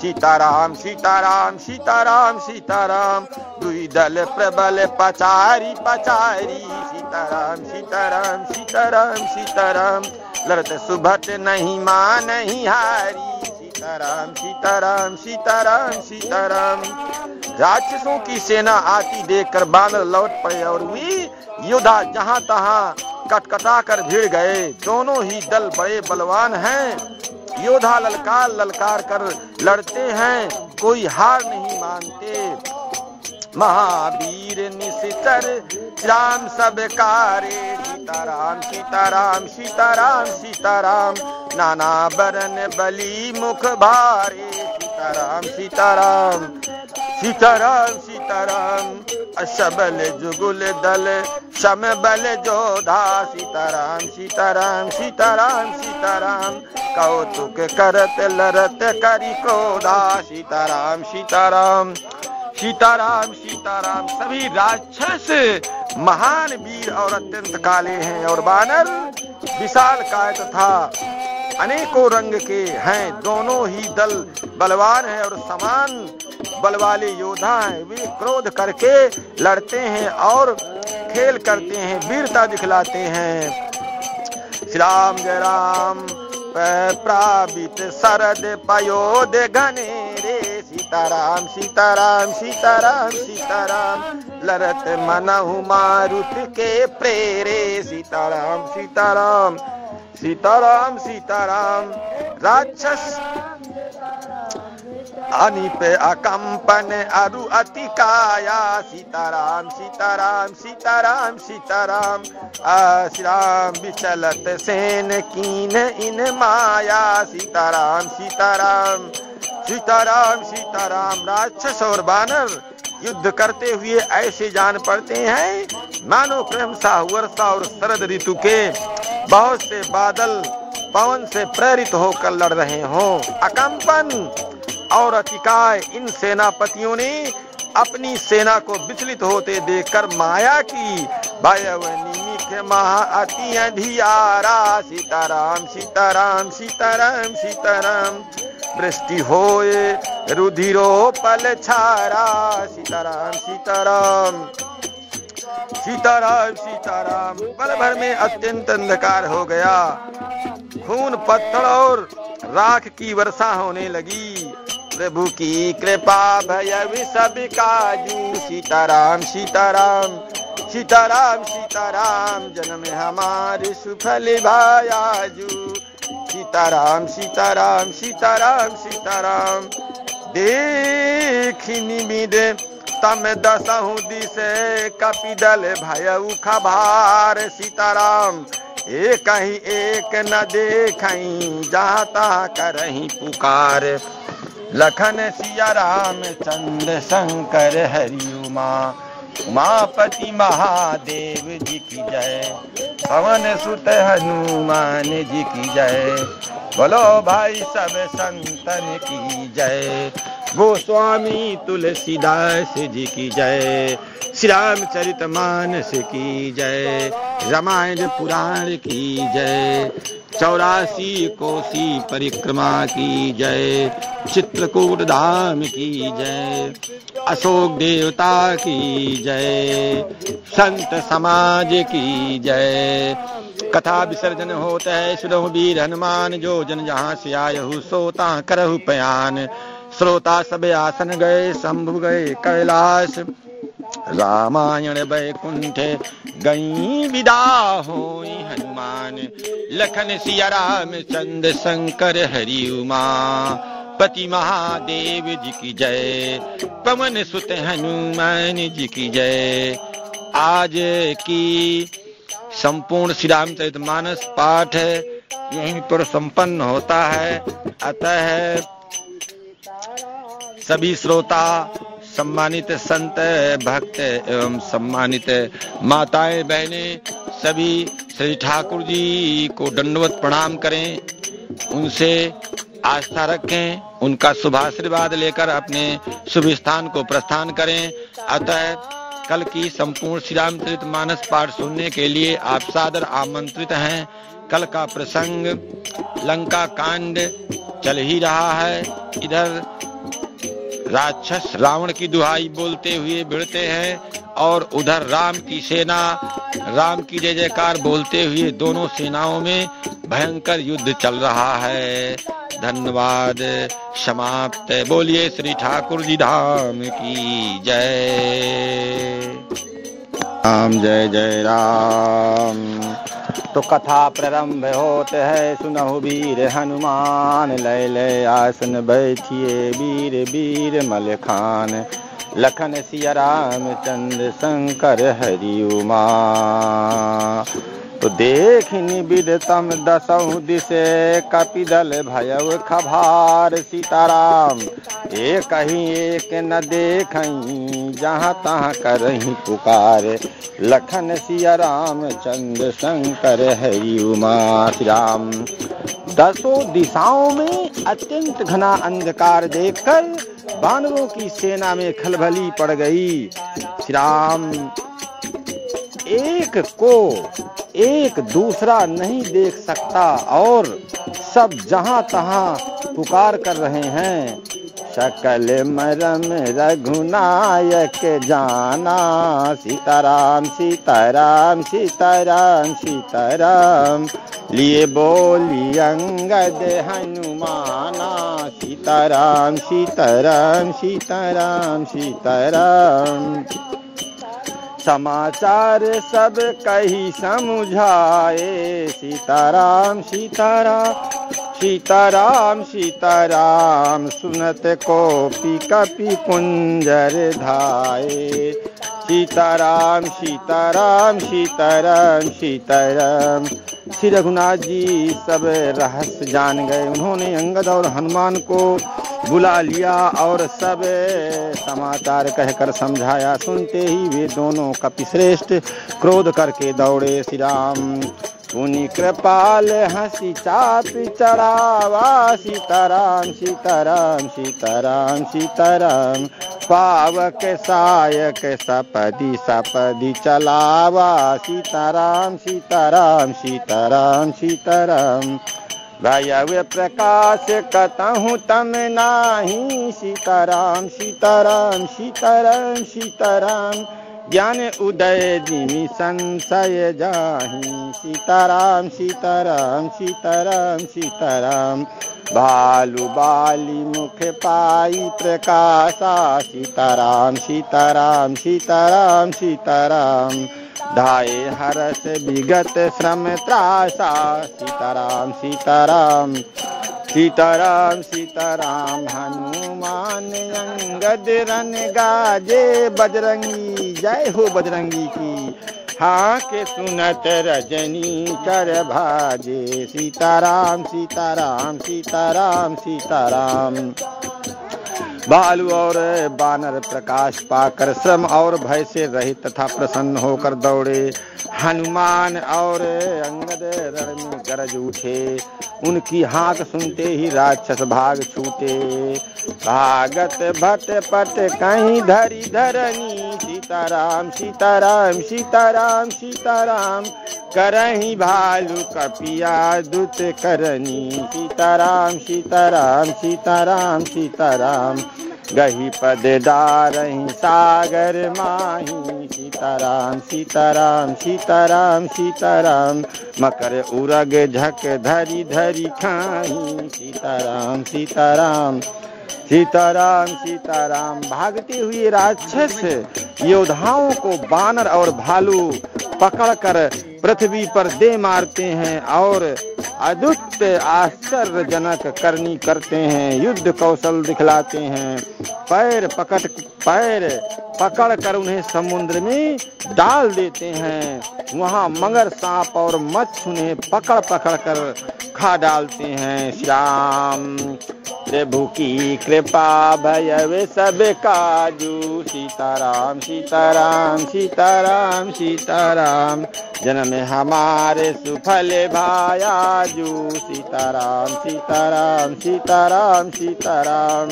Speaker 1: सीताराम सीताराम सीताराम सीताराम, दुई दल प्रबल पचारी पचारी। सीताराम सीताराम सीताराम सीताराम, लड़त सुभट नहीं मान नहीं हारी। सीताराम सीताराम सीताराम सीताराम। राक्षसों की सेना आती देखकर बानर लौट पड़े और वे योद्धा जहाँ तहाँ कटकटा कर भिड़ गए। दोनों ही दल बड़े बलवान हैं। योद्धा ललकार ललकार कर लड़ते हैं। कोई हार नहीं मानते। महावीर निशितर राम सब कारे सीताराम सीताराम सीताराम सीताराम नाना बरन बली मुख भारे सीताराम सीताराम सीताराम सीताराम अशबल जुगुल दल सम बल जोधा सीताराम सीताराम सीताराम सीताराम कौतुक करत लरत करी क्रोधा सीताराम सीताराम सीताराम सीताराम, सभी राक्षस, महान वीर और अत्यंत काले हैं और बानर विशाल काय तथा अनेकों रंग के हैं। दोनों ही दल बलवान हैं और समान बल वाले योद्धा हैं। वे क्रोध करके लड़ते हैं और खेल करते हैं, वीरता दिखलाते हैं। श्री राम जय राम प्रापित शरद पयोद घने सीताराम सीताराम सीताराम सीताराम लरत मनहु मारुत के प्रेरे सीताराम सीताराम सीताराम सीताराम राक्षस अनिप अकंपन अरु अति काया सीताराम सीताराम सीताराम सीताराम श्री राम विचलत सेन कीन इन माया सीताराम सीताराम सीताराम सीताराम राक्षस और बानर युद्ध करते हुए ऐसे जान पड़ते हैं। मानो क्रमशः वर्षा और शरद ऋतु के बहुत से बादल पवन से प्रेरित होकर लड़ रहे हो। अकंपन और अतिकाय, इन सेनापतियों ने अपनी सेना को विचलित होते देखकर माया की। महा अति अधियारा, सीताराम सीताराम सीताराम सीताराम। वृष्टि होए, रुधिरो पल छारा, सीताराम सीताराम। सीताराम सीताराम पल भर में अत्यंत अंधकार हो गया। खून, पत्थर और राख की वर्षा होने लगी। प्रभु की कृपा, भय सब काजू। सीताराम सीताराम सीताराम सीताराम, जन्म हमारे सुफल भायाजू सीताराम सीताराम सीताराम सीताराम। देखी निमिद तम दसहु दिसे कपिदल भय खबार सीताराम एक ही एक न देख जाता करही पुकार। लखन सिया राम चंद्र शंकर हरि उमा उमापति महादेव जी की जय। पवन सुत हनुमान जी की जय। बोलो भाई सब संतन की जय। गोस्वामी तुलसीदास जी की जय। श्री रामचरित मानस की जय। रामायण पुराण की जय। चौरासी कोसी परिक्रमा की जय, चित्रकूट धाम की जय, अशोक देवता की जय, संत समाज की जय। कथा विसर्जन होता है, सुरहु वीर हनुमान, जो जन जहाँ से आयहु सोता करहु पयान। श्रोता सब आसन गए, शंभु गए, कैलाश। रामायण वैकुंठ गई विदा हो हनुमान। लखन सिया राम चंद शंकर हरि उमा। पति महादेव जी की जय। पवन सुत हनुमान जी की जय। आज की संपूर्ण श्री रामचरित मानस पाठ यहीं पर संपन्न होता है। अतः सभी श्रोता सम्मानित संत, भक्त एवं सम्मानित माताएँ, बहने, सभी श्री ठाकुर जी को दंडवत प्रणाम करें। उनसे आस्था रखें, उनका शुभ आशीर्वाद लेकर अपने शुभ स्थान को प्रस्थान करें। अतः कल की संपूर्ण श्री रामचरित मानस पाठ सुनने के लिए आप सादर आमंत्रित हैं। कल का प्रसंग लंका कांड चल ही रहा है। इधर राक्षस रावण की दुहाई बोलते हुए भिड़ते हैं और उधर राम की सेना, राम की जय जयकार बोलते हुए दोनों सेनाओं में भयंकर युद्ध चल रहा है। धन्यवाद। समाप्त। बोलिए श्री ठाकुर जी धाम की जय। राम जय जय राम। तो कथा प्रारंभ होते है, सुनहु वीर हनुमान। लय लय आसन बैठिए वीर वीर मल खान लखन सिया राम चंद्र शंकर हरि तो देख निबिदतम दसहु दिशे कपिदल भयव खभार सीताराम। एक ही एक न देख जहाँ तहाँ करही पुकार। लखन सिया राम चंद्र शंकर हरि उमा राम दसों दिशाओं में अत्यंत घना अंधकार देखकर बानरों की सेना में खलबली पड़ गई। श्री राम, एक को एक दूसरा नहीं देख सकता और सब जहाँ तहां पुकार कर रहे हैं। शकल मरम रघुनायक जाना, सीताराम सीताराम सीताराम सीताराम। लिए बोली अंगद हनुमाना, सीताराम सीताराम सीताराम सीताराम। समाचार सब कही समझाए। सीताराम सीताराम सीताराम सीताराम सुनत कोपी कपि कुंजर धाये सीताराम सीताराम सीताराम सीताराम श्री रघुनाथ जी सब रहस्य जान गए। उन्होंने अंगद और हनुमान को बुला लिया और सब समाचार कहकर समझाया। सुनते ही वे दोनों कपिश्रेष्ठ क्रोध करके दौड़े। श्री राम पुनि कृपाल, हँसी चाप चढ़ावा। सीताराम सीताराम सीताराम सीताराम पावक सायक सपदी सपदी चलावा सीताराम सीताराम सीताराम सीताराम। भयव प्रकाश कतहु तम नाही सीताराम सीताराम सीताराम सीताराम। ज्ञान उदय जिमि संशय जाही सीताराम सीताराम सीताराम सीताराम बालू बाली मुख पाई प्रकाशा, सीताराम सीताराम सीताराम सीताराम। धाये हरस विगत श्रम त्रासा, सीताराम सीताराम। सीताराम सीताराम, हनुमान, अंगद रन गाजे, बजरंगी, जय हो बजरंगी की। हाँ के सुनत रजनी कर भाजे सीताराम सीताराम सीताराम सीताराम। बालू और बानर प्रकाश पाकर श्रम और भय से रहित तथा प्रसन्न होकर दौड़े। हनुमान और अंगद रण में गरज उठे। उनकी हाँक सुनते ही राक्षस भाग छूटे। भागत भट पट कहीं धरी धरनी सीताराम सीताराम सीताराम सीताराम करही भालू कपिया दुत करनी सीताराम सीताराम सीताराम सीताराम गही पद डारही सागर माही सीताराम सीताराम सीताराम सीताराम मकर उरग झक धरी धरी खाही सीताराम सीताराम सीताराम सीताराम भागती हुई राक्षस योद्धाओं को बानर और भालू पकड़कर पृथ्वी पर दे मारते हैं और अद्भुत आश्चर्यजनक करनी करते हैं, युद्ध कौशल दिखलाते हैं। पैर पकड़ पैर पकड़ कर उन्हें समुद्र में डाल देते हैं। वहाँ मगर सांप और मच्छ उन्हें पकड़ पकड़ कर खा डालते हैं। श्याम, प्रभु की कृपा भय सब काजू। सीताराम सीताराम सीताराम सीताराम। जन्म हमारे सुफल भाया जू सीताराम सीताराम सीताराम सीताराम।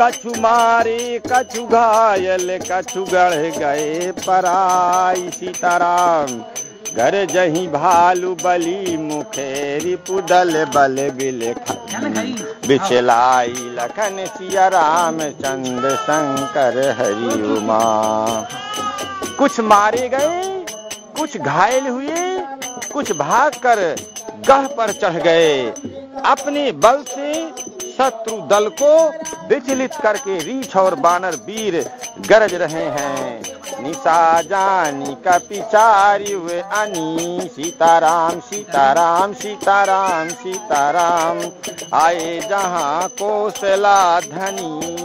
Speaker 1: कछु मारे, कछु घायल, कछु गढ़ गए पराई, सीताराम। घर जही भालू बली मुखेरी पुदल बल बिल बिचलाई लखन सिया राम चंद्र शंकर हरि उमा। कुछ मारे गए, कुछ घायल हुए, कुछ भागकर गह पर चढ़ गए। अपने बल से शत्रु दल को विचलित करके रीछ और बानर वीर गरज रहे हैं। निशा जानी का पिचारी वे अनी, सीताराम सीताराम सीताराम सीताराम। आए जहाँ कोसला धनी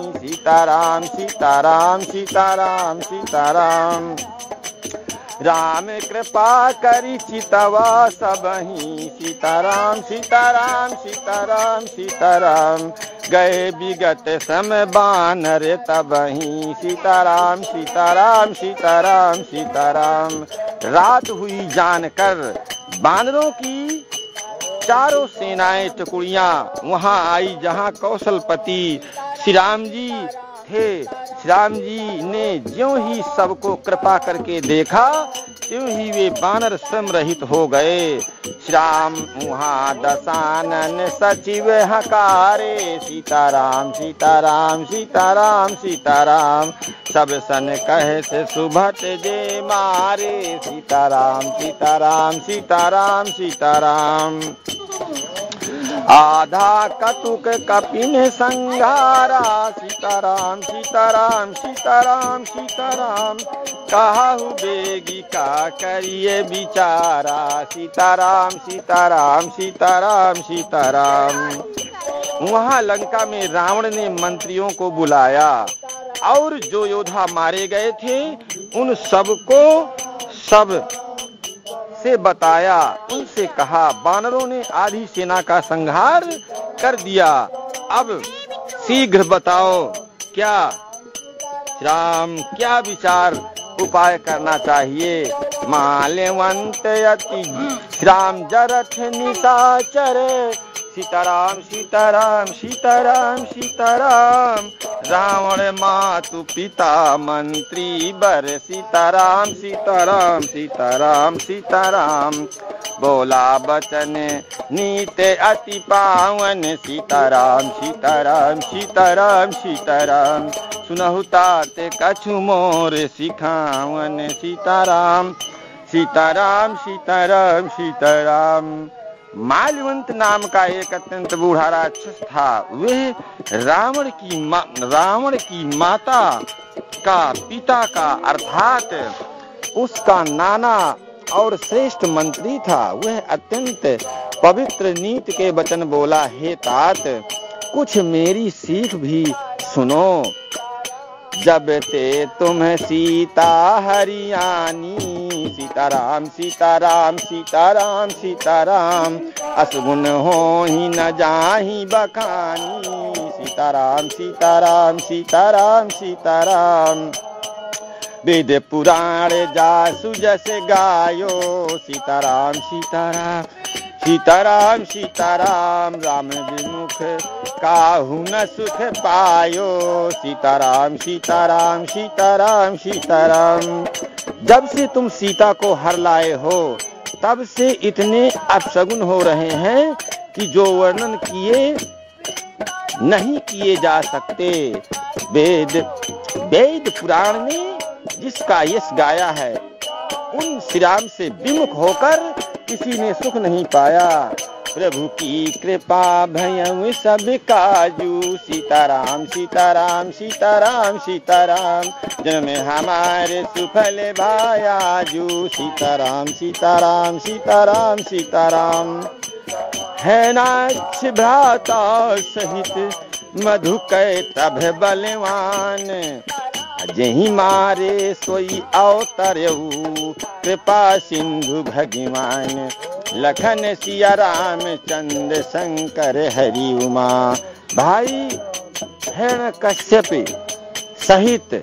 Speaker 1: सीताराम सीताराम सीताराम सीताराम। राम कृपा करी चितवा सबही सीताराम सीताराम सीताराम सीताराम। गए विगत सम बानर तबही सीताराम सीताराम सीताराम सीताराम। रात हुई जानकर बानरों की चारों सेनाएँ टुकड़ियाँ वहाँ आई जहाँ कौशलपति श्री राम जी थे। श्री राम जी ने ज्यो ही सबको कृपा करके देखा, त्यों ही वे बानर श्रम रहित हो गए। श्री राम वहाँ दसानन सचिव हकारे। सीताराम सीताराम सीताराम सीताराम, सब सन कहे से सुभट जे मारे। सीताराम सीताराम सीताराम सीताराम। आधा कतुक कपिन संघारा सीताराम सीताराम सीताराम सीताराम। कहु बेगी का करिए बिचारा, सीताराम सीताराम सीताराम सीताराम। वहाँ लंका में रावण ने मंत्रियों को बुलाया और जो योद्धा मारे गए थे, उन सबको सब से बताया। उनसे कहा, बानरों ने आधी सेना का संहार कर दिया। अब शीघ्र बताओ, क्या राम क्या विचार, उपाय करना चाहिए? माल्यवंत राम जरथ निशाचर सीताराम सीताराम सीताराम सीताराम। रावण मातु पिता मंत्री बर। सीताराम सीताराम सीताराम सीताराम। बोला बचन, नीत अति पावन। सीताराम सीताराम सीताराम सीताराम। सुनहु तात कछु मोर सिखावन। सीताराम सीताराम सीताराम सीताराम। माल्यवंत नाम का एक अत्यंत बूढ़ा राक्षस था। वह रावण की रावण की माता का पिता का अर्थात उसका नाना और श्रेष्ठ मंत्री था। वह अत्यंत पवित्र नीत के वचन बोला, हे तात, कुछ मेरी सीख भी सुनो। जब ते तुम सीता हरियाणी, सीताराम सीताराम सीताराम सीताराम असगुन हो ही न जाही बखानी, सीताराम सीताराम सीताराम सीताराम। वेद पुराण जासु जस गायो, सीताराम सीताराम सीताराम सीताराम, राम विमुख, काहू न सुख पायो। सीताराम सीताराम सीताराम सीताराम, जब से तुम सीता को हर लाए हो, तब से इतने अपशगुन हो रहे हैं कि जो वर्णन किए नहीं किए जा सकते। वेद वेद पुराण ने जिसका यश गाया है, उन श्री राम से विमुख होकर किसी ने सुख नहीं पाया। प्रभु की कृपा भयम सब काजू। सीताराम सीताराम सीताराम सीताराम, जन्म हमारे सुफल भायाजू सीताराम सीताराम सीताराम सीताराम, है नाच भ्राता सहित मधु तभ बलवान। जही मारे सोई अवतर कृपा सिंधु भगवान, लखन सिया राम चंद्र शंकर हरि उमा। भाई हिरण कश्यप सहित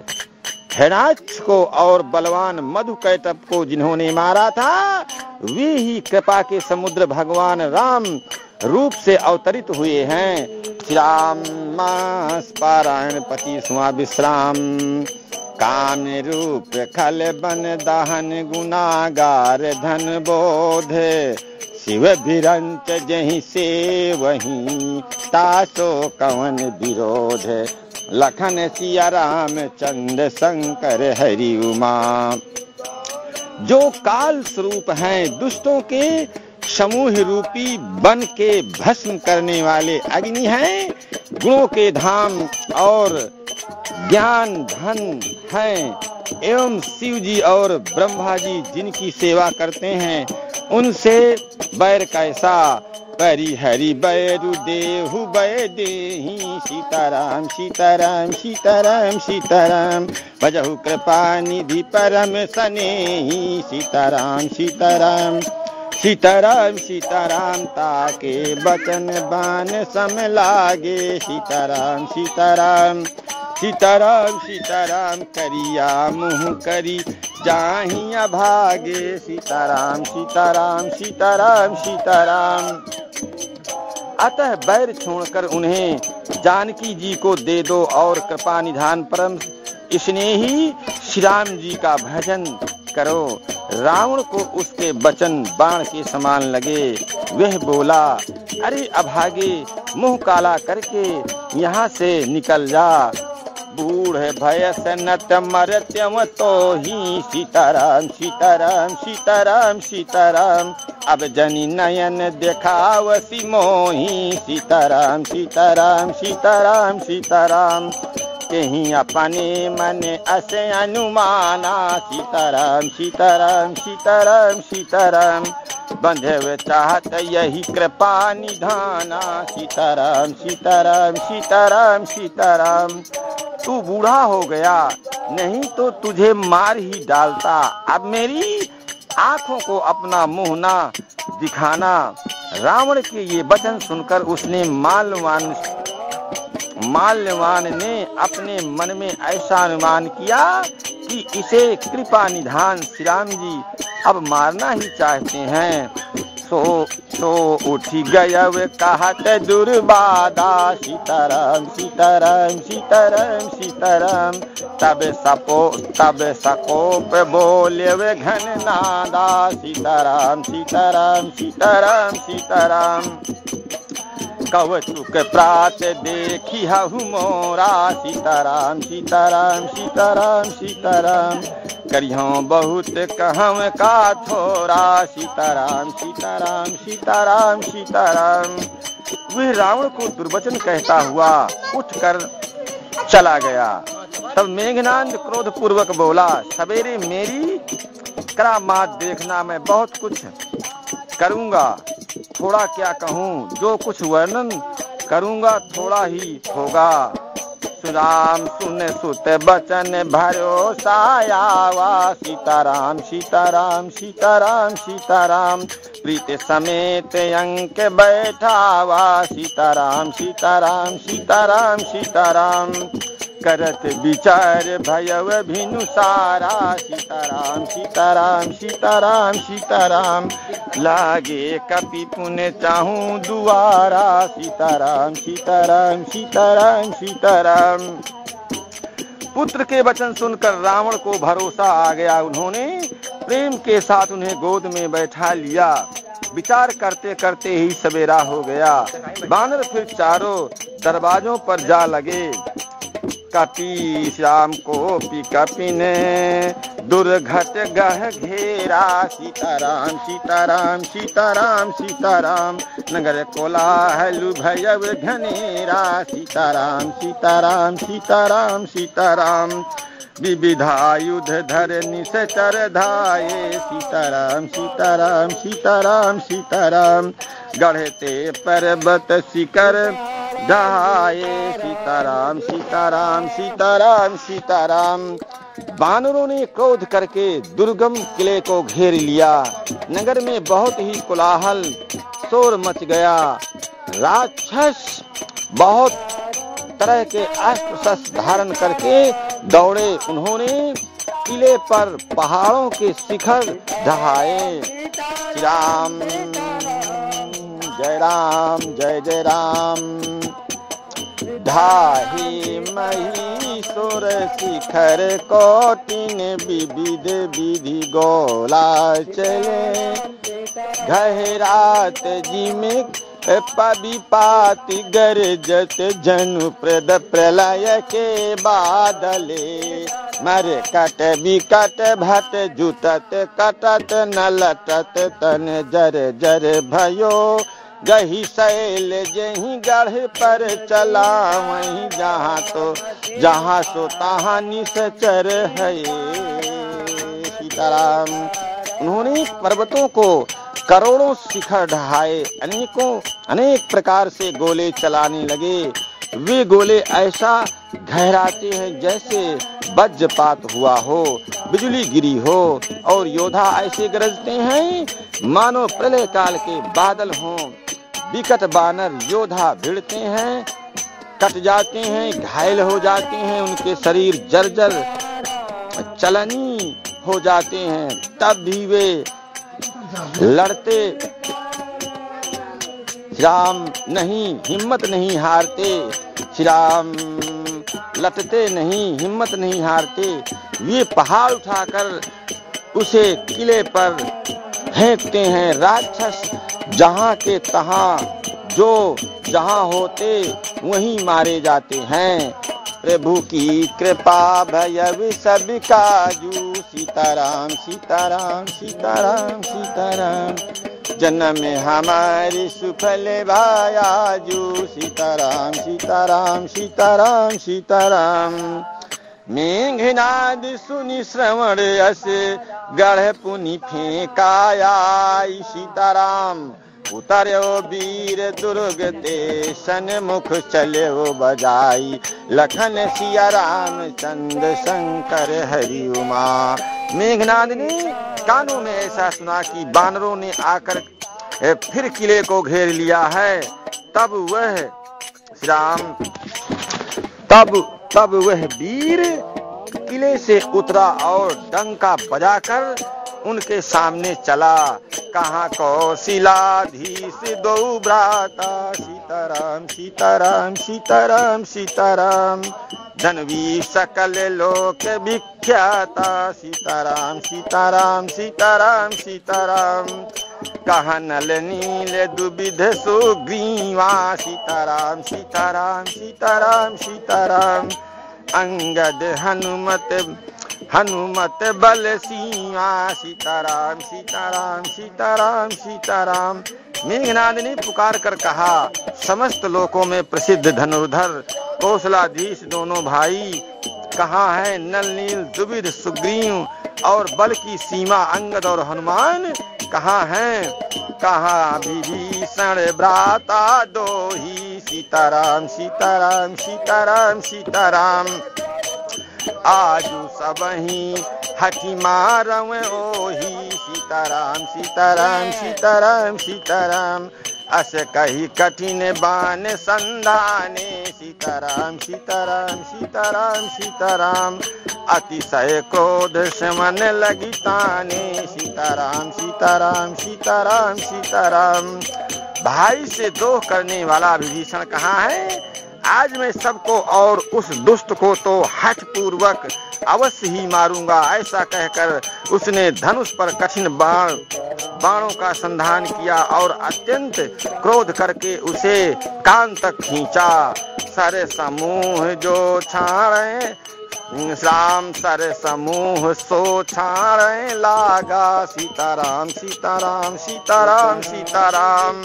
Speaker 1: हिरणाक्ष को और बलवान मधु कैटप को जिन्होंने मारा था, वे ही कृपा के समुद्र भगवान राम रूप से अवतरित हुए हैं। श्री राम मास पारायण पति सुहा विश्राम। काम रूप खल बन दहन गुनागार धन बोध। शिव भिरंच जही से वही, तासो कवन विरोध। लखन सिया राम चंद शंकर हरि उमा। जो काल स्वरूप हैं दुष्टों के, समूह रूपी बन के भस्म करने वाले अग्नि हैं। गुणों के धाम और ज्ञान धन हैं। एवं शिव जी और ब्रह्मा जी जिनकी सेवा करते हैं, उनसे बैर कैसा? परि हरि, बैरु देहु बै देही। सीताराम सीताराम सीताराम सीताराम। भजहु कृपा निधि परम सने सीताराम सीताराम सीताराम। सीताराम सीताराम ताके बचन बान सम लागे। सीताराम सीताराम सीताराम सीताराम करिया मुँह करी जाहिया भागे। सीताराम सीताराम सीताराम सीताराम। अतः बैर छोड़कर उन्हें जानकी जी को दे दो और कृपा निधान परम। इसने ही श्री राम जी का भजन करो। रावण को उसके वचन बाण के समान लगे। वह बोला, अरे अभागे, मुँह काला करके यहाँ से निकल जा। बूढ़ भय से नत मरत्यम तो ही सीताराम सीताराम सीताराम सीताराम। अब जनी नयन देखावसी मोही, सीताराम सीताराम सीताराम सीताराम। कहीं अपने मन असे अनुमाना। सीताराम सीताराम सीताराम सीताराम बंधे चाहत यही कृपा निधाना। सीताराम सीताराम सीताराम सीताराम, तू बूढ़ा हो गया, नहीं तो तुझे मार ही डालता। अब मेरी आँखों को अपना मुँह ना दिखाना। रावण के ये वचन सुनकर उसने माल्यवान माल्यवान ने अपने मन में ऐसा अनुमान किया कि इसे कृपा निधान श्री राम जी अब मारना ही चाहते हैं। सो तो उठी गया कहत दुर्बादा सीताराम सीताराम सीताराम सीताराम। तब सपो तब सकोप बोले वे घन नादा, सीताराम सीताराम सीताराम सीताराम। कवचुक प्राच देखी हु मोरा, सीताराम सीताराम सीताराम सीताराम। करियो बहुत कहम का थोड़ा सीताराम सीताराम सीताराम सीताराम। वह रावण को दुर्वचन कहता हुआ उठकर चला गया। तब मेघनाथ क्रोध पूर्वक बोला, सवेरे मेरी करामात देखना, मैं बहुत कुछ करूँगा। थोड़ा क्या कहूँ, जो कुछ वर्णन करूँगा, थोड़ा ही होगा। राम सुन सुत बचन भरोसा आवा सीताराम सीताराम सीताराम सीताराम। प्रीत समेत अंक बैठावा सीताराम सीताराम सीताराम सीताराम। करत विचार भयव भिनु सारा, सीताराम सीताराम सीताराम सीताराम। लागे कपि पुण्य चाहूँ दुआरा, सीताराम सीताराम सीताराम सीताराम। पुत्र के वचन सुनकर रावण को भरोसा आ गया। उन्होंने प्रेम के साथ उन्हें गोद में बैठा लिया। विचार करते करते ही सवेरा हो गया। बानर फिर चारों दरवाजों पर जा लगे। कपि श्याम को पी कपि ने दुर्घट गह घेरा, सीताराम सीताराम सीताराम सीताराम, नगर कोलाहलु भयव घनेरा सीताराम सीताराम सीताराम सीताराम, विविधायुध धर निशर धाये, सीताराम सीताराम सीताराम सीताराम, गढ़ते पर्वत शिकर दहाये सीताराम सीताराम सीताराम सीताराम। बानरों ने क्रोध करके दुर्गम किले को घेर लिया। नगर में बहुत ही कोलाहल, शोर मच गया। राक्षस बहुत तरह के अस्त्र शस्त्र धारण करके दौड़े। उन्होंने किले पर पहाड़ों के शिखर ढहाए। राम। जय राम जय जय राम ढाही मही सुर शिखर कोटिन विविध विधि गोला चले घहरात जिमिक पविपाति गरजत जनु प्रद प्रलय के बादले। मर कट विकट भट जुटत कटत न लटत तन जर जर भयो। गही शैल जही गढ़ पर चला वही जहाँ तो जहाँ सो तहाँ निश्चर है। सीताराम, उन्होंने पर्वतों को करोड़ों शिखर ढहाए, अनेकों, अनेक प्रकार से गोले चलाने लगे। वे गोले ऐसा गहराते हैं जैसे वज्रपात हुआ हो, बिजली गिरी हो, और योद्धा ऐसे गरजते हैं, मानो प्रलय काल के बादल हों। विकट बानर योद्धा भिड़ते हैं, कट जाते हैं, घायल हो जाते हैं, उनके शरीर जर्जर चलनी हो जाते हैं। तब भी वे लड़ते राम नहीं, हिम्मत नहीं हारते श्राम लटते नहीं, हिम्मत नहीं हारते। वे पहाड़ उठाकर उसे किले पर फेंकते हैं। राक्षस जहाँ के तहाँ जो जहाँ होते, वहीं मारे जाते हैं। प्रभु की कृपा भय सब काजू सीताराम सीताराम सीताराम सीताराम, जन्म हमारी सुफल भाया भायाजू सीताराम सीताराम सीताराम सीताराम मेघनाद सुनि श्रवण अस, गढ़ पुनि फेंकाया सीताराम उतर्यो वीर दुर्ग ते मुख चले बजाई. लखन सिया राम चंद शंकर, हरि उमा. मेघनाद ने कानों में ऐसा सुना कि बानरों ने आकर फिर किले को घेर लिया है. तब वह, श्री राम, तब तब वह वीर किले से उतरा और डंका बजाकर उनके सामने चला। कहा कौशिलाधीश दो भ्राता? सीताराम सीताराम सीताराम सीताराम। धनवी सकल लोक विख्याता। सीताराम सीताराम सीताराम सीताराम। कहा नल नील दुविध सुग्रीवा। सीताराम सीताराम सीताराम सीताराम। अंगद हनुमत हनुमत बल सिया सीताराम सीताराम सीताराम सीताराम। मेघनाद ने पुकार कर कहा, समस्त लोकों में प्रसिद्ध धनुर्धर, कौशलाधीश दोनों भाई, कहाँ है नल नील दुविध सुग्रीव और बल की सीमा, अंगद और हनुमान? कहाँ है? कहाँ विभीषण भ्राता दो ही सीताराम सीताराम सीताराम सीताराम। आजू सब ही हठी मारव ओही। सीताराम सीताराम सीताराम सीताराम। अस कही कठिन बान संधाने। सीताराम सीताराम सीताराम सीताराम। अतिशय क्रोध समन लगी ताने। सीताराम सीताराम सीताराम सीताराम। भाई से दोह करने वाला विभीषण कहाँ है? आज मैं सबको और उस दुष्ट को तो हठ पूर्वक अवश्य ही मारूँगा, ऐसा कहकर उसने धनुष पर कठिन बाण, बाणों का संधान किया और अत्यंत क्रोध करके उसे कान तक खींचा। सारे समूह जो छाड़े राम सर समूह सो छाड़े लागा। सीताराम सीताराम सीताराम सीताराम।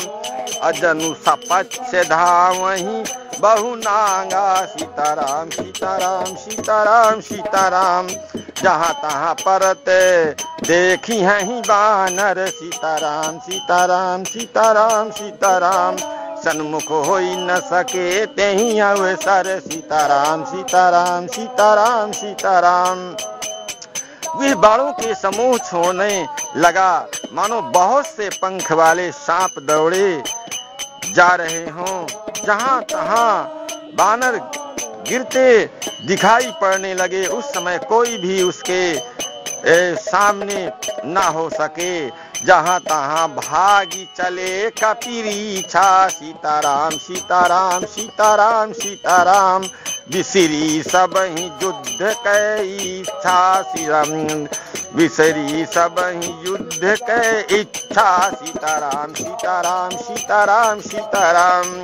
Speaker 1: अजनु सपच से धावही, बहु नांगा। सीताराम सीताराम सीताराम सीताराम। जहाँ तहाँ परत देखी ही बानर। सीताराम सीताराम सीताराम सीताराम। सन्मुख हो न सके ते अवसर सीताराम सीताराम सीताराम सीताराम। वे बाणों के समूह छोड़ने लगा। मानो बहुत से पंख वाले सांप दौड़े जा रहे हों। जहाँ तहां बानर गिरते दिखाई पड़ने लगे। उस समय कोई भी उसके ए, सामने ना हो सके जहाँ तहाँ भागी चले कपिरी छा। सीताराम सीताराम सीताराम सीताराम बिसरी सब ही युद्ध कई छा। इच्छा विसरी सब युद्ध के इच्छा। सीताराम सीताराम सीताराम सीताराम।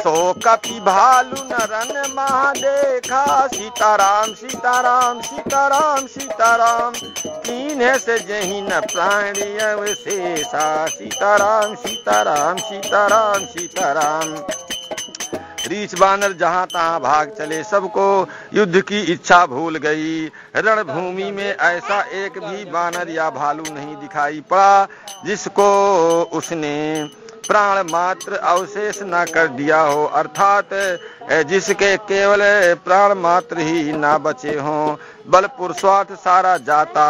Speaker 1: सो कपि भालू नरन महा देखा सीताराम सीताराम सीताराम सीताराम। तीन से जही न प्राणी अवशेषा। सीताराम सीताराम सीताराम सीताराम। रीछ बानर जहाँ तहां भाग चले, सबको युद्ध की इच्छा भूल गई। रणभूमि में ऐसा एक भी बानर या भालू नहीं दिखाई पड़ा, जिसको उसने प्राण मात्र अवशेष न कर दिया हो, अर्थात जिसके केवल प्राण मात्र ही ना बचे हो बल पुरुषार्थ सारा जाता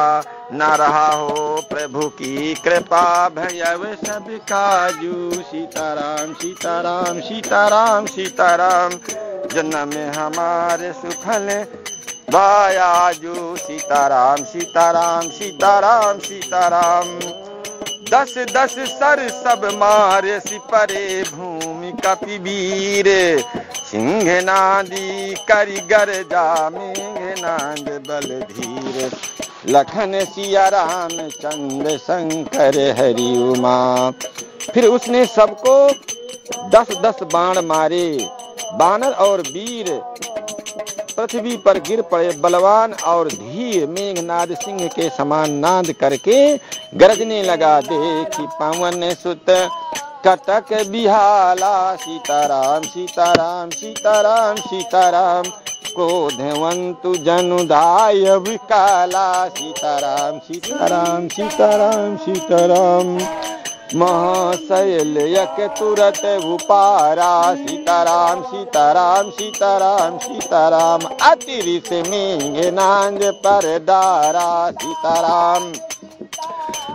Speaker 1: न रहा हो, प्रभु की कृपा भैया सब काजू सीताराम सीताराम सीताराम सीताराम, जन्म में हमारे सुखल बायाजू सीताराम सीताराम सीताराम सीताराम। दस दस सर सब मारे सिपरे भूमि कपि वीर सिंह नादी करी गर जा मेघ मेघनाद बल धीर लखन सिया राम चंद्र शंकर हरि उमा। फिर उसने सबको दस दस बाण मारे। बानर और वीर पृथ्वी पर गिर पड़े बलवान और धीर मेघनाद सिंह के समान नाद करके गरजने लगा, देखी पवन सुत, कटक बिहाला, सीताराम सीताराम सीताराम सीताराम को क्रोधवंतु जनुदाय विकाला, सीताराम सीताराम सीताराम सीताराम। महाशैल यक तुरत उपारा, सीताराम सीताराम सीताराम सीताराम अतिरिस मेघ नांद पर दारा, सीताराम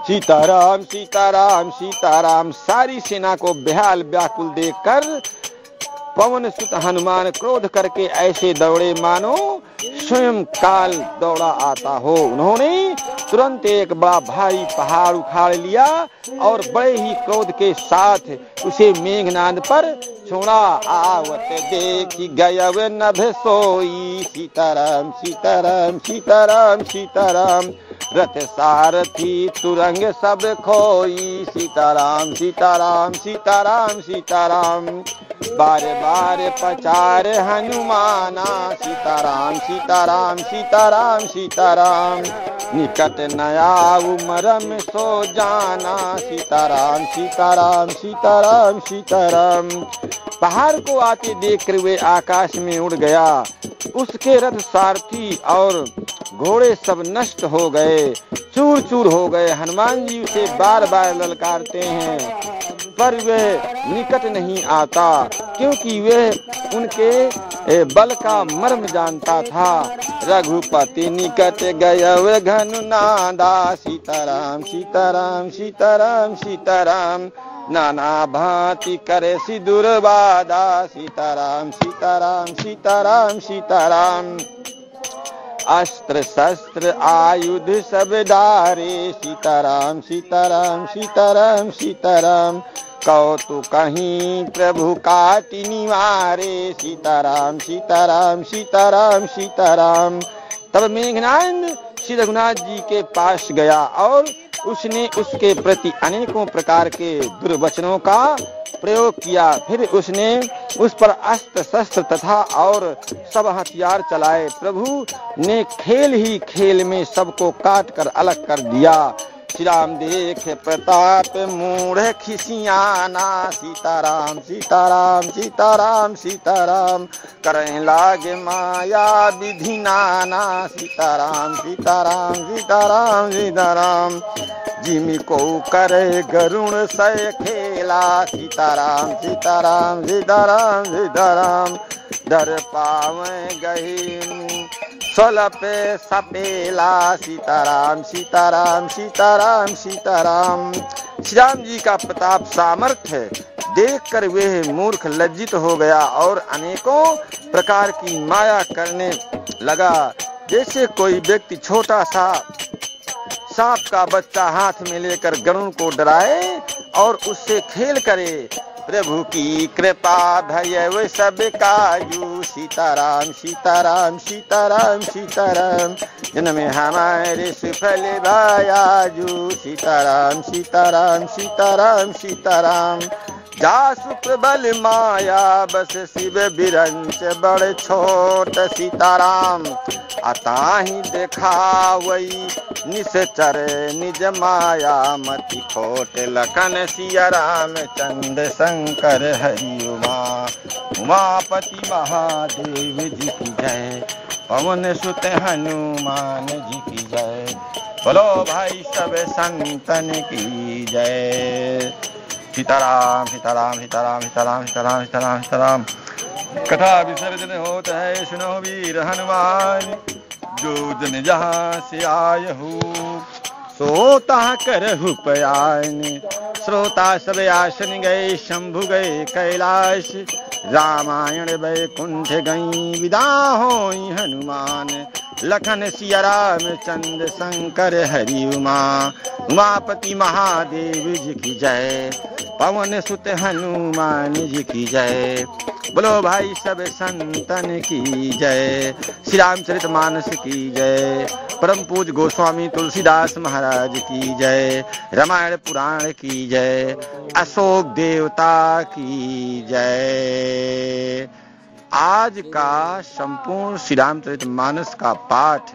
Speaker 1: सीताराम सीताराम सीताराम, सारी सेना को बेहाल, व्याकुल देखकर पवन सुत हनुमान क्रोध करके ऐसे दौड़े मानो, स्वयं काल दौड़ा आता हो। उन्होंने तुरंत एक बड़ा भारी पहाड़ उखाड़ लिया और बड़े ही क्रोध के साथ उसे मेघनाद पर छोड़ा। आवत देख सोई, सीताराम सीताराम सीताराम सीताराम। रथ सारथी तुरंग सब खोई। सीताराम सीताराम सीताराम सीताराम। बारे बारे पचार हनुमाना। सीताराम सीताराम सीताराम सीताराम। निकट नया उमरम सो जाना। सीताराम सीताराम सीताराम सीताराम। पहाड़ को आते देख वे आकाश में उड़ गया। उसके रथ सारथी और घोड़े सब नष्ट हो गए चूर चूर हो गए। हनुमान जी उसे बार बार ललकारते हैं। पर वह निकट नहीं आता, क्योंकि वह उनके बल का मर्म जानता था। रघुपति निकट गय घनु नादा सीताराम सीताराम सीताराम सीताराम। नाना भांति करे सिदुर बादा सीताराम सीताराम सीताराम सीताराम। अस्त्र शस्त्र आयुध सब डारे। सीताराम सीताराम सीताराम सीताराम। कौतु कहीं प्रभु काटि निवारे। सीताराम सीताराम सीताराम सीताराम। तब मेघनाथ श्री रघुनाथ जी के पास गया और उसने उसके प्रति अनेकों प्रकार के दुर्वचनों का प्रयोग किया। फिर उसने उस पर अस्त्र शस्त्र तथा और सब हथियार चलाए। प्रभु ने खेल ही खेल में सबको काट कर अलग कर दिया। राम देख प्रताप, मूढ़ खिसियाना, सीताराम सीताराम सीताराम सीताराम, करें लागे माया विधि नाना, सीताराम सीताराम सीताराम सीताराम, जिमी को करे गरुण सय खेला, सीताराम सीताराम सीताराम सीताराम डर पावे गही पे सपेला, सीताराम सीताराम सीताराम सीताराम। श्री राम जी का प्रताप सामर्थ्य देख कर वे मूर्ख लज्जित हो गया और अनेकों प्रकार की माया करने लगा। जैसे कोई व्यक्ति छोटा सा सांप का बच्चा हाथ में लेकर गरुण को डराए और उससे खेल करे प्रभु की कृपा भय सब कायु सीताराम सीताराम सीताराम सीताराम। जन्म हमारे सुफल भायाजू सीताराम सीताराम सीताराम सीताराम। जासु प्रबल माया, बस शिव बिरंच बड़ छोट सीताराम। अताही देखा वही निश्चर निज माया, मति खोट लखन सिया राम चंद शंकर हरि उमा। उमापति महादेव जी की जय, पवन सुत हनुमान जी की जय। बोलो भाई सब संतन की जय। सीताराम सीताराम सीताराम सीताराम सीताराम सीताराम सीताराम। कथा विसर्जन होता है, सुनो वीर हनुमान। जो जन जहाँ से आय हो सोता कर पयान। श्रोता सब आसन गए, शंभु गए, कैलाश। रामायण वैकुंठ गई, विदा हो हनुमान। लखन सिया राम चंद शंकर हरि उमा, उमापति महादेव जी की जय, पवन सुत हनुमान जी की जय। बोलो भाई सब संतन की जय, श्री रामचरित मानस की जय, परम पूज गोस्वामी तुलसीदास महाराज की जय, रामायण पुराण की जय, अशोक देवता की जय। आज का संपूर्ण श्री रामचरित मानस का पाठ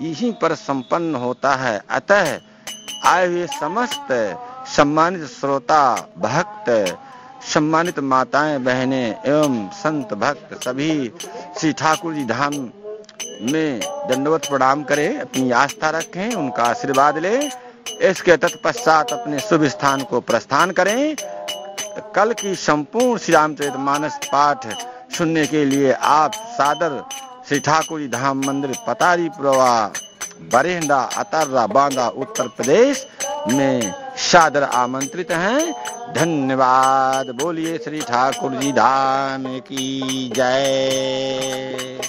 Speaker 1: यहीं पर संपन्न होता है। अतः आए हुए समस्त सम्मानित श्रोता, भक्त, सम्मानित माताएँ, बहनें एवं संत भक्त सभी श्री ठाकुर जी धाम में दंडवत प्रणाम करें, अपनी आस्था रखें, उनका आशीर्वाद ले, इसके तत्पश्चात अपने शुभ स्थान को प्रस्थान करें। कल की संपूर्ण श्री रामचरित मानस पाठ सुनने के लिए आप सादर श्री ठाकुर धाम मंदिर पतारी प्रवा, बरेंडा, अतर्रा, बांदा, उत्तर प्रदेश में सादर आमंत्रित हैं। धन्यवाद। बोलिए श्री ठाकुर जी, धाम की जय।